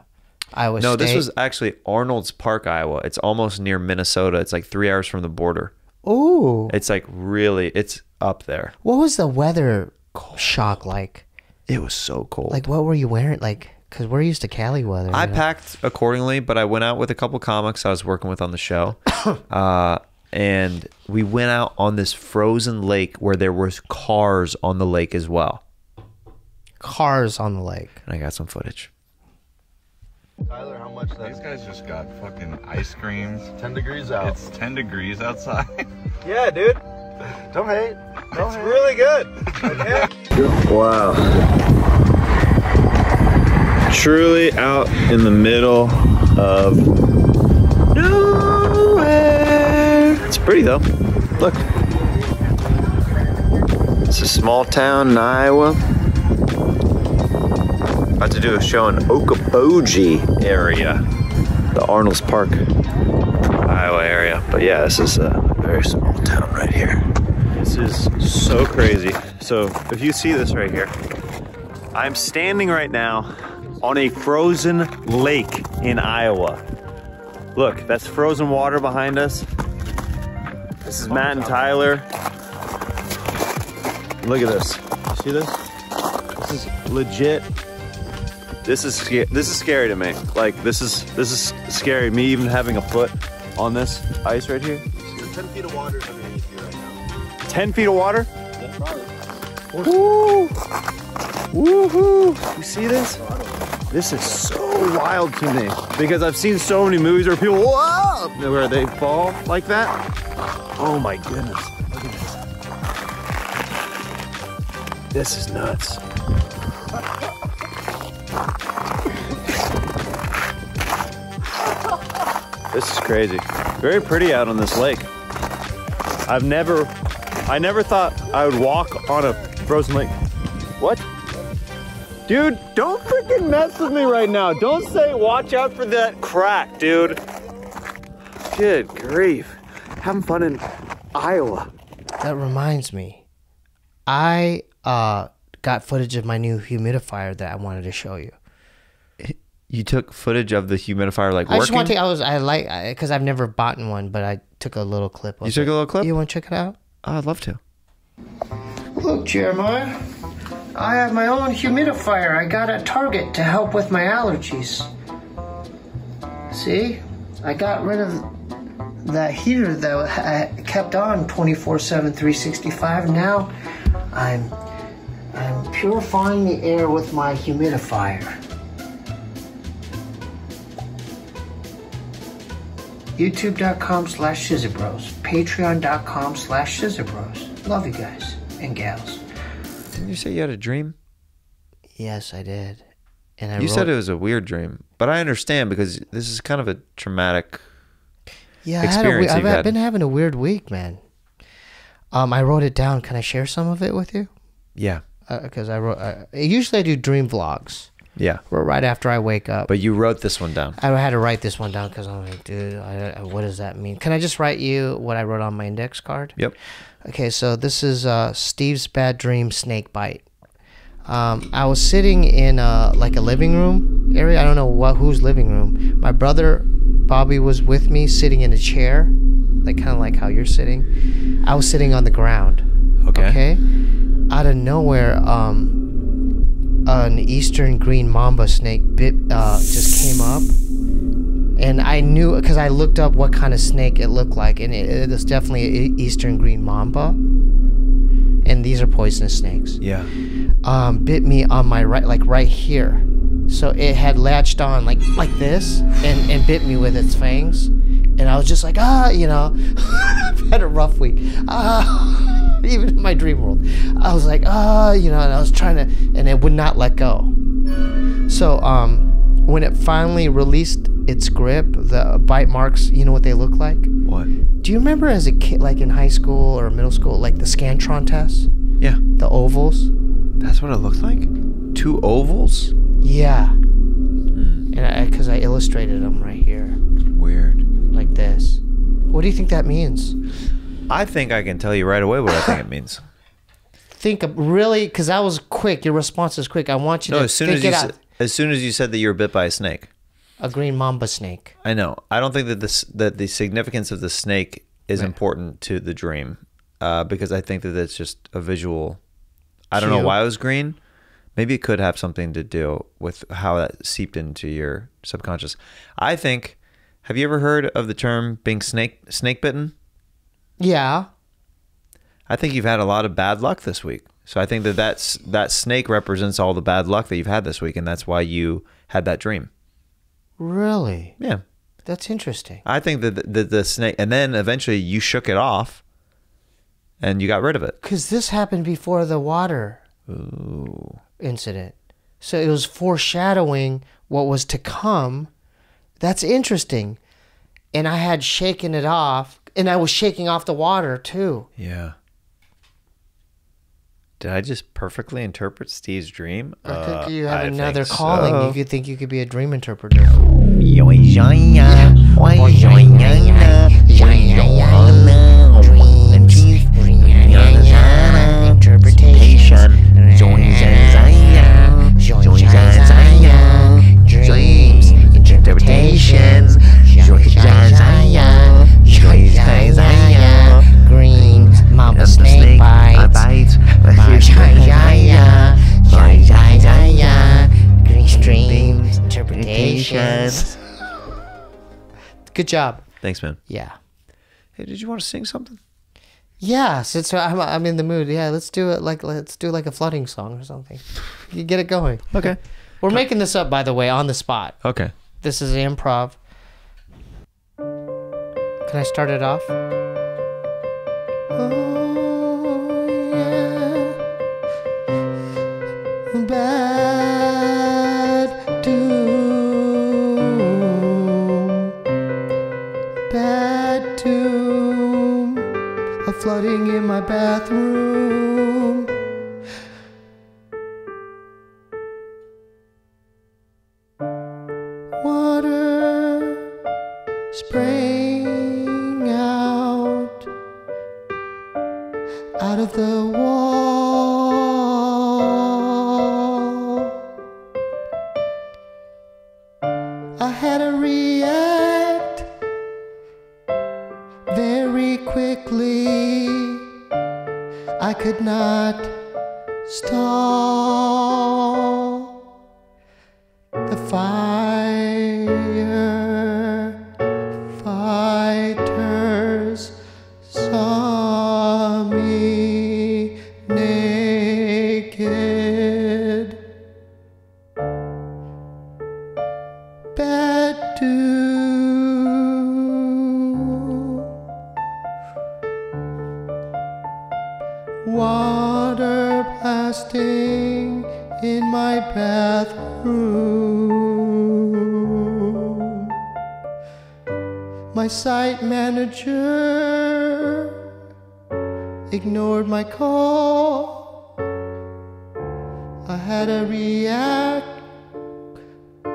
Iowa State? No, State? this was actually Arnold's Park, Iowa. It's almost near Minnesota. It's like three hours from the border. Ooh, It's like really, it's up there. what was the weather shock like? It was so cold. Like, what were you wearing? Like, cause we're used to Cali weather. I know? packed accordingly, but I went out with a couple comics I was working with on the show, uh, and we went out on this frozen lake where there was cars on the lake as well. cars on the lake. And I got some footage. Tyler, how much that? These guys just got fucking ice creams. 10 degrees out. It's 10 degrees outside. yeah, dude. Don't hate. Don't it's really good. Okay. Wow. Truly out in the middle of nowhere. It's pretty though. Look. It's a small town in Iowa. About to do a show in Okoboji area, the Arnold's Park, Iowa area. But yeah, this is a very small town right here. This is so crazy. So if you see this right here, I'm standing right now on a frozen lake in Iowa. Look, that's frozen water behind us. This is Matt and Tyler. Look at this. See this? This is legit. This is this is scary to me. Like this is this is scary. Me even having a foot on this ice right here. There's 10 feet of water underneath you right now. Ten feet of water. Yeah, probably. Woo! Woohoo! You see this? This is so wild to me because I've seen so many movies where people whoa, where they fall like that. Oh my goodness! Look at this. This is nuts. This is crazy. Very pretty out on this lake. I've never, I never thought I would walk on a frozen lake. What? Dude, don't freaking mess with me right now. Don't say watch out for that crack, dude. Good grief. Having fun in Iowa. That reminds me. I uh got footage of my new humidifier that I wanted to show you. You took footage of the humidifier like I just want to. I was. I like because I've never bought one, but I took a little clip. Of You took it. a little clip? You want to check it out? Oh, I'd love to. Look, Jeremiah. I have my own humidifier I got at Target to help with my allergies. See, I got rid of that heater that I kept on 24/7, 365. Now, I'm I'm purifying the air with my humidifier. youtube.com slash scissorbros patreon.com slash scissorbros love you guys and gals you say you had a dream? yes i did and I you said it was a weird dream, but I understand because this is kind of a traumatic. yeah I had a, experience I've had. been having a weird week man um i wrote it down can i share some of it with you Yeah, because i wrote uh, usually i do dream vlogs yeah. right after i wake up But you wrote this one down. I had to write this one down because I'm like, dude, I, I- what does that mean? Can I just write you what I wrote on my index card? Yep. Okay, so this is uh, Steve's bad dream snake bite. Um, I was sitting in uh, like a living room area. I don't know what whose living room. My brother Bobby was with me, sitting in a chair, like kind of like how you're sitting. I was sitting on the ground. Okay. Okay. Out of nowhere, um, an eastern green mamba snake bit uh, just came up, and I knew because I looked up what kind of snake it looked like, and it, it was definitely an eastern green mamba. And these are poisonous snakes. Yeah. Um, bit me on my right, like right here. So it had latched on like like this, and and bit me with its fangs, and I was just like ah, you know, I've had a rough week. Ah, even in my dream world, I was like ah, you know, and I was trying to, and it would not let go. So um, when it finally released its grip, the bite marks, you know what they look like? What? Do you remember as a kid, like in high school or middle school, like the Scantron test? Yeah. the ovals? That's what it looked like. Two ovals. Yeah. Hmm. And because I illustrated them right here, Weird. like this. What do you think that means? I think I can tell you right away what I think it means. Think of really, because that was quick. Your response is quick. I want you No, to as soon think as you it sa- out. as soon as you said that you were bit by a snake. A green mamba snake. I know. I don't think that this that the significance of the snake is important to the dream, uh, because I think that it's just a visual. I don't know why it was green. Maybe it could have something to do with how that seeped into your subconscious. I think. Have you ever heard of the term being snake snake bitten? Yeah. I think you've had a lot of bad luck this week. So I think that that's, that snake represents all the bad luck that you've had this week, and that's why you had that dream. Really? Yeah. That's interesting. I think that the, the, the snake, and then eventually you shook it off, and you got rid of it. Because this happened before the water incident. So it was foreshadowing what was to come. That's interesting. And I had shaken it off, and I was shaking off the water too. Yeah. Did I just perfectly interpret Steve's dream? I think you have I another calling. So. You could think you could be a dream interpreter. Interpretations, Green, mama snake interpretations. Good job. Thanks, man. Yeah. Hey, did you want to sing something? Yeah, since I'm, I'm in the mood. Yeah, let's do it like let's do like a flooding song or something. You get it going. Okay. We're making this up, by the way, on the spot. Okay. This is improv. Can I start it off? Oh, in my bathroom.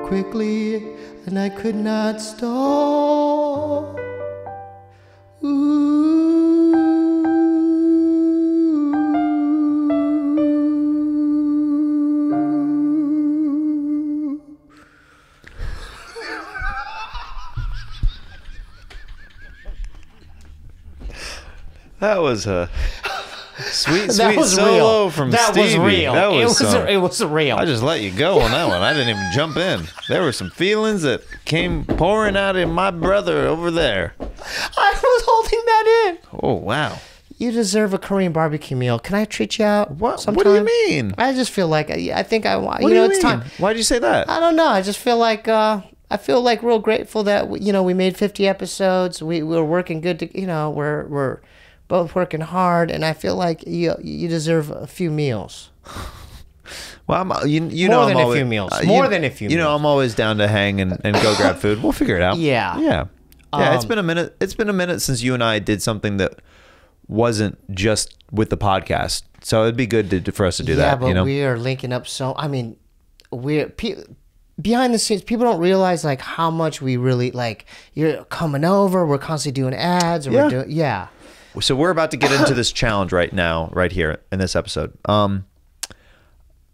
Quickly and I could not stall. Ooh. That was a sweet, That sweet was solo real. from That was real. That It was, was- some- it was real. I just let you go on that one. I didn't even jump in. There were some feelings that came pouring out in my brother over there. I was holding that in. Oh wow! You deserve a Korean barbecue meal. Can I treat you out? What? Sometime? What do you mean? I just feel like I I think I want. What You know, you it's mean? time. Why did you say that? I don't know. I just feel like uh, I feel like real grateful that you know we made 50 episodes. We we're working good. To, you know, we're we're both working hard, and I feel like you you deserve a few meals. Well, I'm, you, you More know, than I'm a always, few meals. uh, More you- than a few meals. You know. I'm always down to hang and, and go grab food. We'll figure it out. Yeah. Yeah. Yeah. It's been a minute. It's been a minute since you and I did something that wasn't just with the podcast. So it'd be good to, for us to do yeah, that. but you know. we are linking up so. I mean, we're pe- behind the scenes. People don't realize like how much we really like. You're coming over. We're constantly doing ads. And Yeah. We're doing yeah. So we're about to get into this challenge right now, right here in this episode. Um.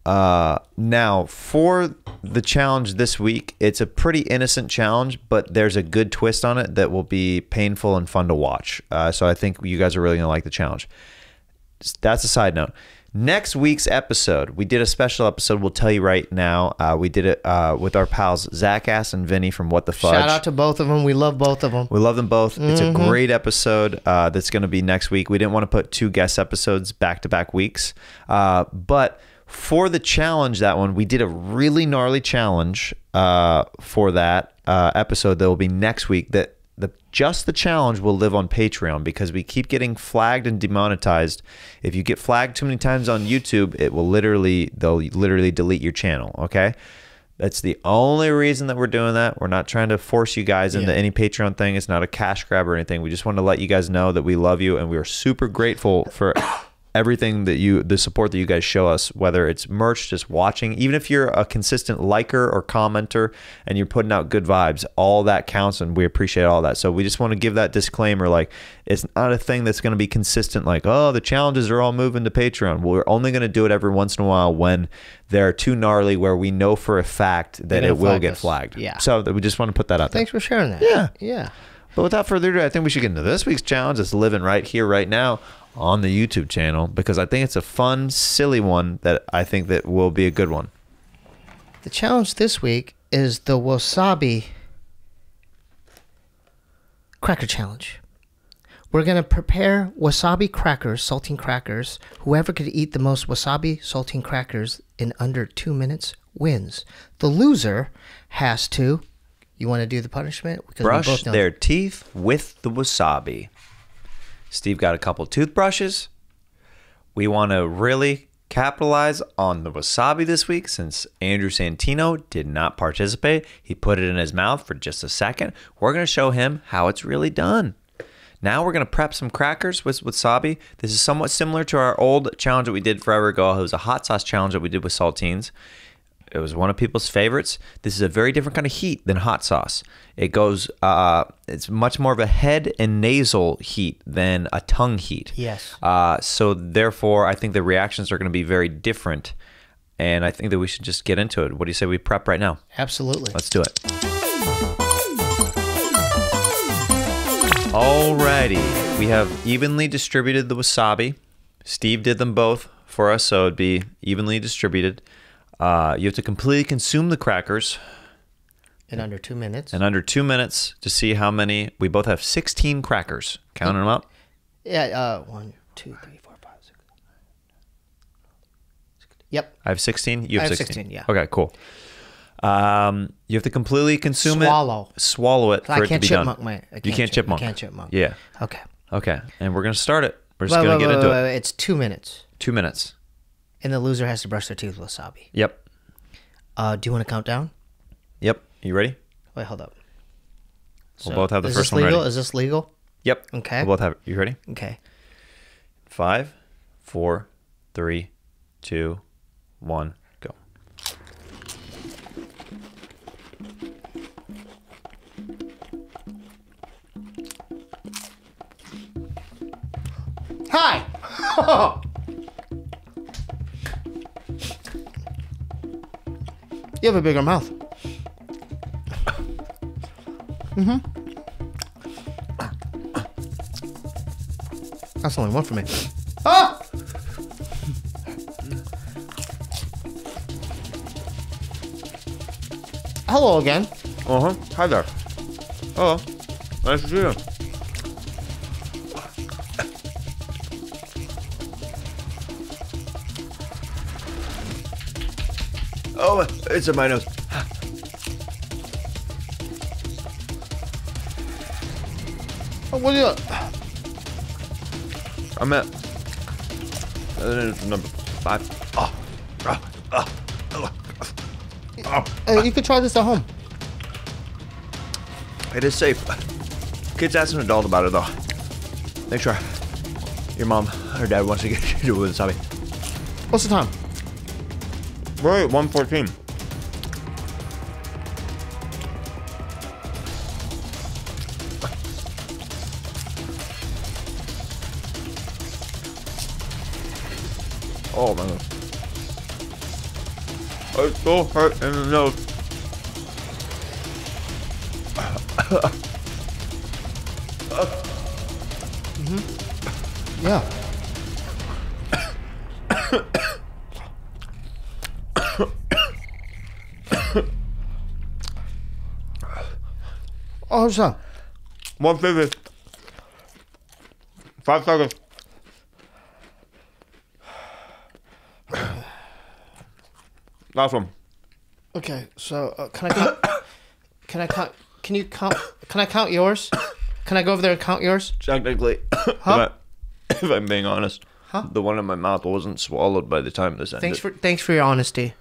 Uh, now for the challenge this week, it's a pretty innocent challenge, but there's a good twist on it that will be painful and fun to watch. Uh, so I think you guys are really gonna like the challenge. That's a side note. Next week's episode, we did a special episode. We'll tell you right now. Uh, we did it uh, with our pals Zach Ass and Vinny from What the Fudge. Shout out to both of them. We love both of them. We love them both. It's a Mm-hmm. great episode uh, that's going to be next week. We didn't want to put two guest episodes back to back weeks. Uh, but for the challenge, that one, we did a really gnarly challenge uh, for that uh, episode that will be next week. That just the challenge will live on Patreon because we keep getting flagged and demonetized. If you get flagged too many times on YouTube, it will literally they'll literally delete your channel. Okay. That's the only reason that we're doing that. We're not trying to force you guys into any Patreon thing. It's not a cash grab or anything. We just want to let you guys know that we love you and we are super grateful for everything that you the support that you guys show us whether it's merch just watching even if you're a consistent liker or commenter and you're putting out good vibes all that counts and we appreciate all that so we just want to give that disclaimer like it's not a thing that's going to be consistent like oh the challenges are all moving to patreon we're only going to do it every once in a while when they're too gnarly where we know for a fact that it will get us. flagged Yeah. so we just want to put that out there Thanks for sharing that. Yeah. Yeah. but without further ado, I think we should get into this week's challenge. It's living right here, right now on the YouTube channel because I think it's a fun, silly one that I think that will be a good one. The challenge this week is the wasabi cracker challenge. We're going to prepare wasabi crackers, saltine crackers. Whoever could eat the most wasabi saltine crackers in under two minutes wins. The loser has to. You want to do the punishment? Because Brush their teeth with the wasabi. Steve got a couple toothbrushes. We want to really capitalize on the wasabi this week since Andrew Santino did not participate. He put it in his mouth for just a second. We're going to show him how it's really done. Now we're going to prep some crackers with wasabi. This is somewhat similar to our old challenge that we did forever ago. It was a hot sauce challenge that we did with saltines. It was one of people's favorites. This is a very different kind of heat than hot sauce. It goes, uh, it's much more of a head and nasal heat than a tongue heat. Yes. Uh, so therefore, I think the reactions are going to be very different. And I think that we should just get into it. What do you say we prep right now? Absolutely. Let's do it. Alrighty, we have evenly distributed the wasabi. Steve did them both for us, so it'd be evenly distributed. Uh, you have to completely consume the crackers in under two minutes. in under two minutes to see how many. We both have 16 crackers. Counting them up. Yeah, uh, one, two, three, four, five, six. Yep. I have 16. You I have have 16. 16, yeah. Okay, cool. Um, you have to completely consume Swallow. it. Swallow Swallow it. For I can't to be chipmunk done. my. I you can't can't chip- chipmunk. I can't chipmunk. Yeah. Okay. Okay. And we're gonna start it. We're just gonna get wait, into it. It's two minutes, Two minutes. And the loser has to brush their teeth with wasabi. Yep. Uh, do you want to count down? Yep. You ready? Wait, hold up. We'll both have the is first this one legal? ready. Is this legal? Yep. Okay. We'll both have. You ready? Okay. Five, four, three, two, one, go. Hi. you have a bigger mouth. Mm-hmm. That's only one for me. Ah! Hello again. Uh huh. Hi there. Hello. nice to see you. It's in my nose. Oh, what are you? I'm at. Uh, number five. Oh, oh, oh, oh, oh. Uh, you could try this at home. It is safe. Kids ask an adult about it though. Make sure your mom or dad wants to get you to do wasabi. What's the time? We're 114. Oh my god. It's so hurt in the nose. Yeah. oh, what's that? 150. Five seconds. Last one. Okay, so uh, can I count? can I count? Can you count? Can I count yours? Can I go over there and count yours? Technically, Huh? if, I, if I'm being honest, Huh? the one in my mouth wasn't swallowed by the time this ended. Thanks for thanks for your honesty.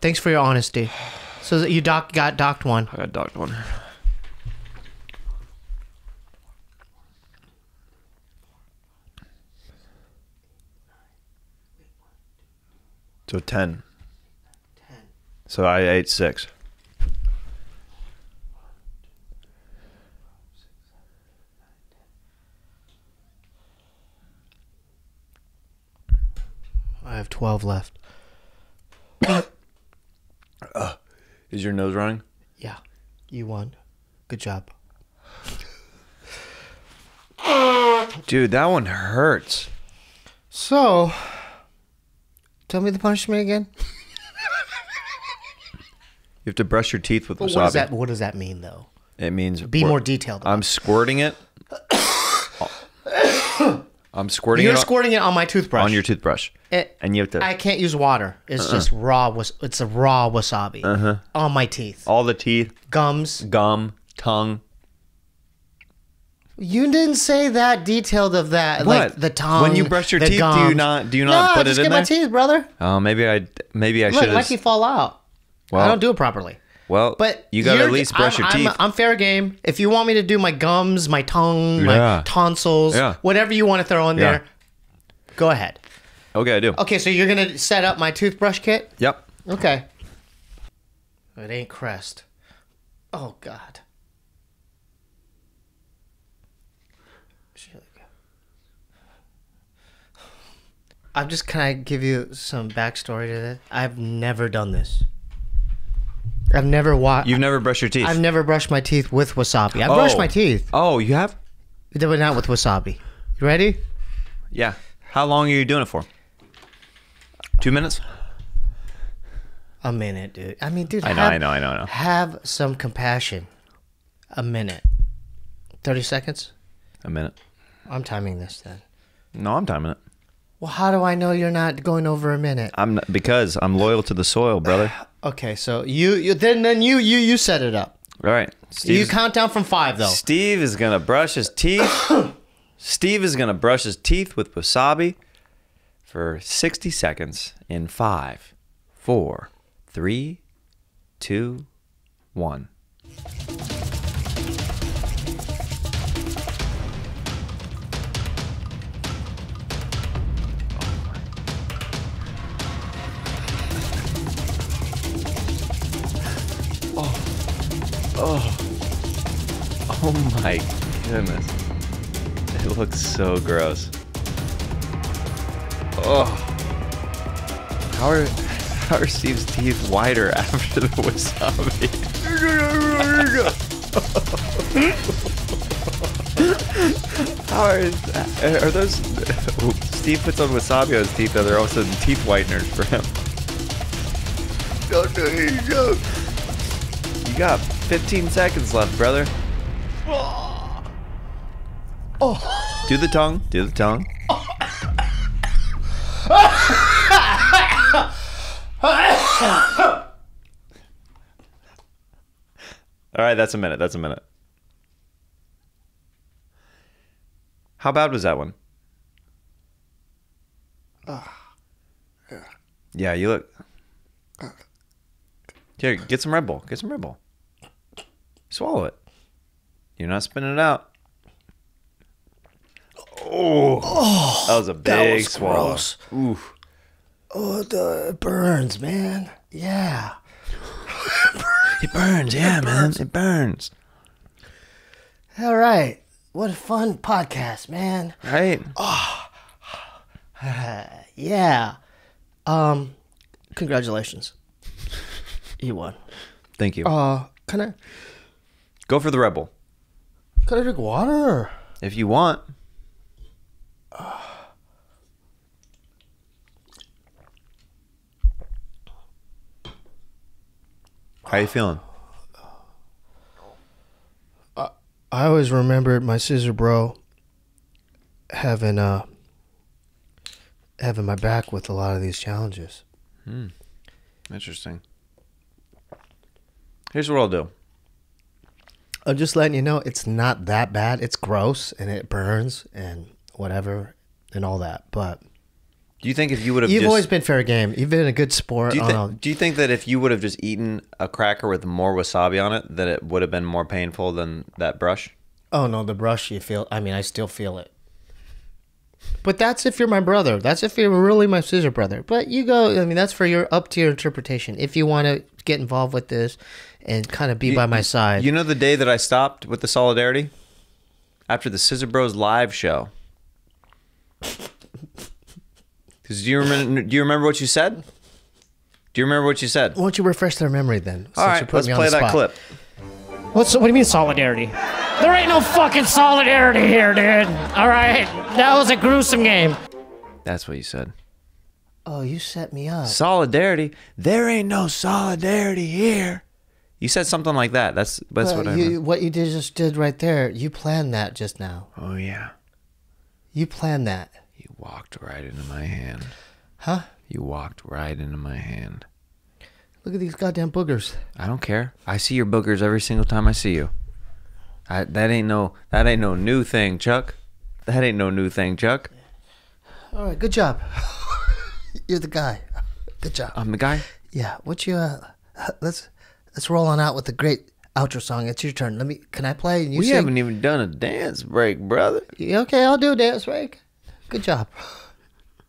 Thanks for your honesty. So that you doc got docked one. I got docked one. So ten. So I ate six. I have twelve left. Is your nose running? Yeah, you won. Good job. Dude, that one hurts. So, tell me the punishment again. You have to brush your teeth with What wasabi. does that What does that mean, though? It means Be more detailed. I'm squirting it. I'm squirting You're it on- squirting it on my toothbrush. on your toothbrush, It- and you have to I can't use water. It's Uh-uh. just raw. Was it's a raw wasabi Uh-huh. on my teeth, all the teeth, gums. gum, tongue. You didn't say that detailed of that, like What? the tongue. When you brush your teeth, do you not- do you not no, put just it in get my teeth, brother. Oh, maybe I maybe I should my have. teeth fall out. Well, I don't do it properly. Well, But you got to at least brush I'm, your I'm- teeth. I'm, fair game. If you want me to do my gums, my tongue, Yeah. my tonsils, Yeah. whatever you want to throw in Yeah. there, go ahead. okay, I do. Okay, so you're gonna set up my toothbrush kit. Yep. Okay. It ain't Crest. Oh God. I'm just. Can I give you some backstory to this? I've never done this. I've never wa- You've never brushed your teeth. I've never brushed my teeth with wasabi. I have brushed Oh. my teeth, Oh, you have? but not with wasabi. You ready? Yeah. How long are you doing it for? Two minutes. A minute, dude. I mean, dude. I know, have- I know, I know, I know. Have some compassion. A minute. Thirty seconds. A minute. I'm timing this then. No, I'm timing it. Well, how do I know you're not going over a minute? I'm not, because I'm loyal to the soil, brother. Okay, so you, you then then you you you set it up. All right. you count down from five though. Steve is gonna brush his teeth. Steve is gonna brush his teeth with wasabi for 60 seconds in five, four, three, two, one. Oh. Oh my goodness. It looks so gross. Oh. How are how are Steve's teeth whiter after the wasabi? how are, are those Steve puts on wasabi on his teeth and they're all of a sudden teeth whiteners for him. Don't do joke. You got 15 seconds left, brother. Oh. Do the tongue. Do the tongue. All right, that's a minute. That's a minute. How bad was that one? Ah, yeah, you look. Here, get some Red Bull. Get some Red Bull. Swallow it. You're not spinning it out. Oh, that was a big that was swallow. gross. Oof. Oh, it, uh, it burns, man. Yeah. It burns, yeah, man. It burns. All right. What a fun podcast, man. Right? Yeah. Um, congratulations. You won. Thank you. Uh, can I Go for the Red Bull. can I drink water? If you want. How you feeling? I always remembered my scissor bro having uh having my back with a lot of these challenges. Hmm. Interesting. Here's what I'll do. I'm just letting you know it's not that bad. It's gross and it burns and whatever and all that. But Do you think if you would have you've just, always been fair game. You've been a good sport. do you, on thi- um, do you think that if you would have just eaten a cracker with more wasabi on it, that it would have been more painful than that brush? oh no, the brush you feel. I mean, I still feel it. But that's if you're my brother. That's if you're really my scissor brother. But you go. I mean, that's for your up to your interpretation. If you want to get involved with this and kind of be by my side. You know the day that I stopped with the solidarity? After the Scissor Bros live show. Because do you remember? Do you remember what you said? Do you remember what you said? Why don't you refresh their memory then? All since right, you put let's play that spot? clip. What's what do you mean solidarity? There ain't no fucking solidarity here, dude. All right, that was a gruesome game. That's what you said. Oh, you set me up. Solidarity. There ain't no solidarity here. You said something like that. That's that's Well, what I you, meant. what you did just did right there. You planned that just now. Oh yeah. You planned that, You walked right into my hand. huh? You walked right into my hand. Look at these goddamn boogers. I don't care. I see your boogers every single time I see you. I, that ain't no that ain't no new thing, Chuck. That ain't no new thing, Chuck. All right, good job. You're the guy. Good job. I'm the guy. Yeah. What you? Uh, let's let's roll on out with the great outro song. It's your turn. Let me. Can I play? And you we sing? haven't even done a dance break, brother. Yeah, Okay, I'll do a dance break. Good job.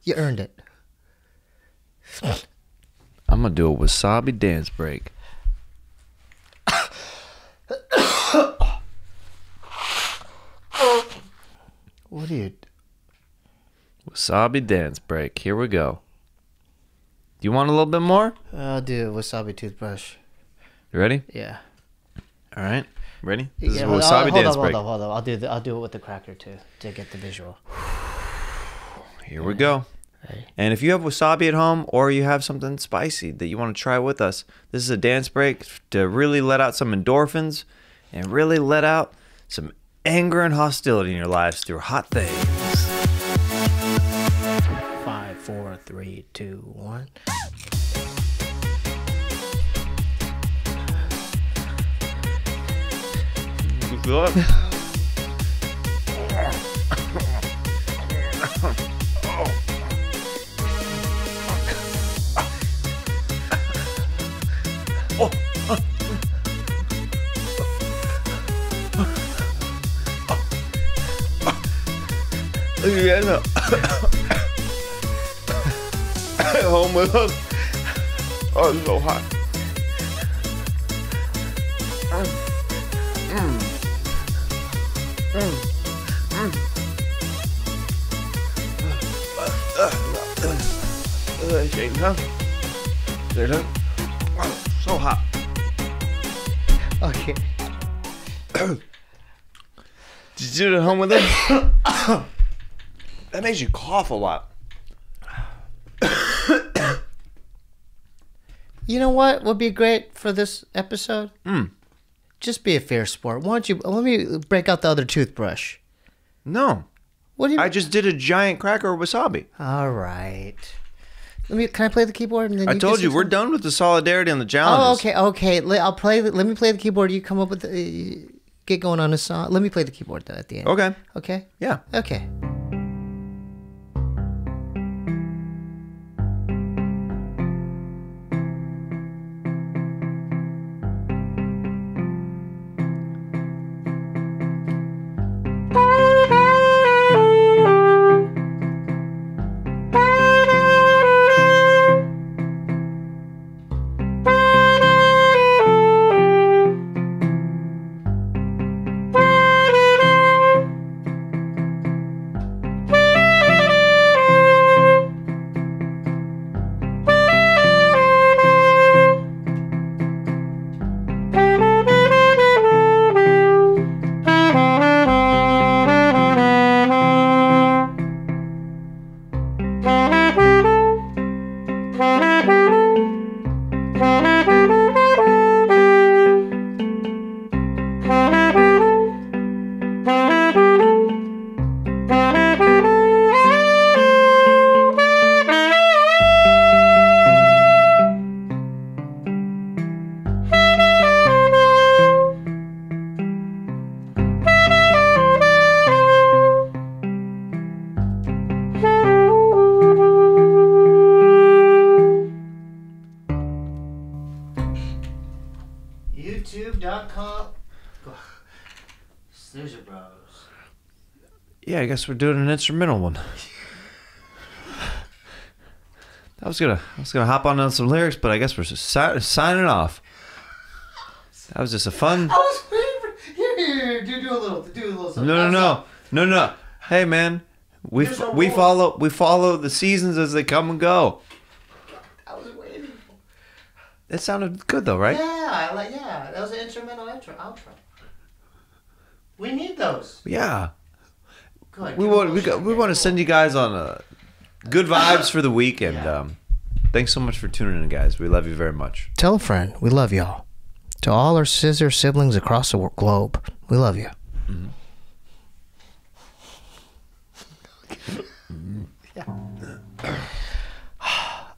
You earned it. I'm gonna do a wasabi dance break. What do you? Wasabi dance break. Here we go. Do you want a little bit more? I'll do a wasabi toothbrush. You ready? Yeah. All right. Ready? This yeah is wasabi I'll- hold dance on, break. Hold on, hold on. I'll do the, I'll do it with the cracker too to get the visual. Here we go. And if you have wasabi at home or you have something spicy that you want to try with us, this is a dance break to really let out some endorphins and really let out some anger and hostility in your lives through hot things. Five, four, three, two, one. You feel it? Yeah, no. At home with huh? There, huh? Oh, so hot. Okay. Did you do it at home with it? that makes you cough a lot. You know what would be great for this episode? Hmm. Just be a fair sport. Why don't you let me break out the other toothbrush? No, What do you? I just did a giant cracker wasabi. All right. Let me. Can I play the keyboard? And then I you told you we're done with the solidarity and the oh, challenges. Oh, okay, okay. Let, I'll play. Let me play the keyboard. You come up with the, get going on a song. Let me play the keyboard though at the end. Okay. Okay. Yeah. Okay. I guess we're doing an instrumental one. I was gonna, I was gonna hop on on some lyrics, but I guess we're si- signing off. That was just a fun. I was waiting for. Here, here, here. Do, do a little. Do a little No, something. no, no, no, no. Hey, man, we a we follow we follow the seasons as they come and go. I was waiting. It sounded good though, right? Yeah, I like. Yeah, that was an instrumental intro, outro. We need those. Yeah. Good. We want we a got, we want to send you guys on a good vibes for the week, and um, thanks so much for tuning in, guys. We love you very much. Tell a friend. We love y'all. To all our scissor siblings across the globe, we love you.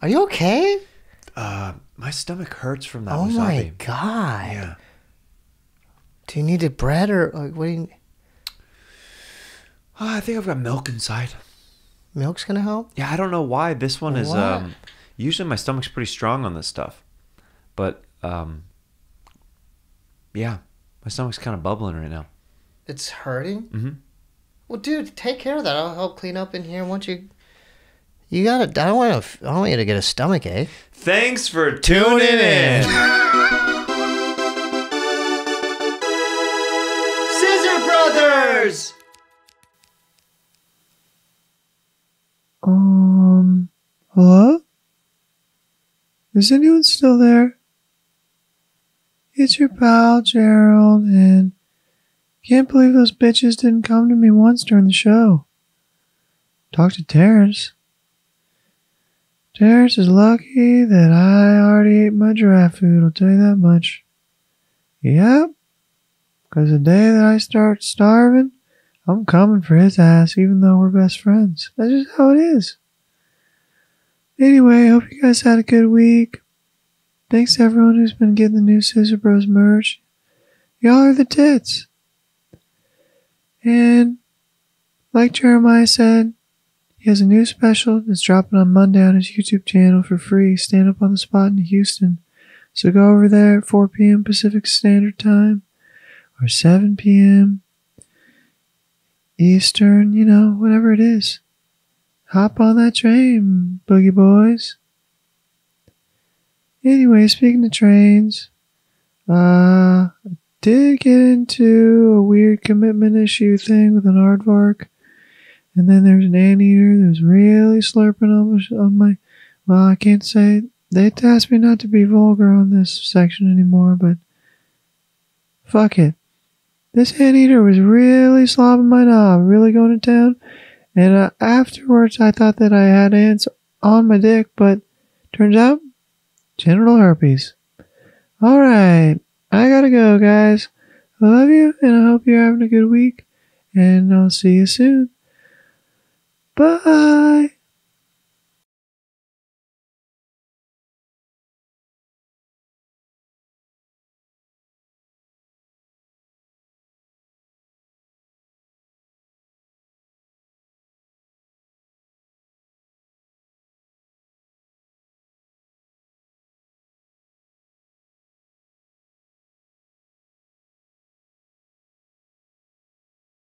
Are you okay? Uh, my stomach hurts from that Oh wasabi. my god. Yeah. Do you need a bread or like what do you Oh, I think I've got milk inside. milk's gonna help? Yeah, I don't know why this one is. What? Um, usually my stomach's pretty strong on this stuff, but um, yeah, my stomach's kind of bubbling right now. It's hurting? Mm-hmm. Well dude, take care of that. I'll help clean up in here once you you gotta I don't want to I don't want you to get a stomach ache. Thanks for tuning in. Scissor Brothers! Um, hello? Is anyone still there? It's your pal, Gerald, and can't believe those bitches didn't come to me once during the show. Talk to Terrence. Terrence is lucky that I already ate my giraffe food, I'll tell you that much. Yep. Because the day that I start starving, I'm coming for his ass, even though we're best friends. That's just how it is. Anyway, hope you guys had a good week. Thanks to everyone who's been getting the new Scissor Bros merch. Y'all are the tits. And like Jeremiah said, he has a new special that's dropping on Monday on his YouTube channel for free. Stand up on the spot in Houston. So go over there at 4 p.m. Pacific Standard Time or 7 p.m. Eastern, you know, whatever it is. Hop on that train, boogie boys. Anyway, speaking of trains, uh, I did get into a weird commitment issue thing with an aardvark. And then there's an anteater that was really slurping on my, on my, well, I can't say, they asked me not to be vulgar on this section anymore, but fuck it. This anteater was really slobbing my knob, really going to town. And uh, afterwards, I thought that I had ants on my dick, but turns out, genital herpes. All right, I gotta go, guys. I love you, and I hope you're having a good week. And I'll see you soon. Bye.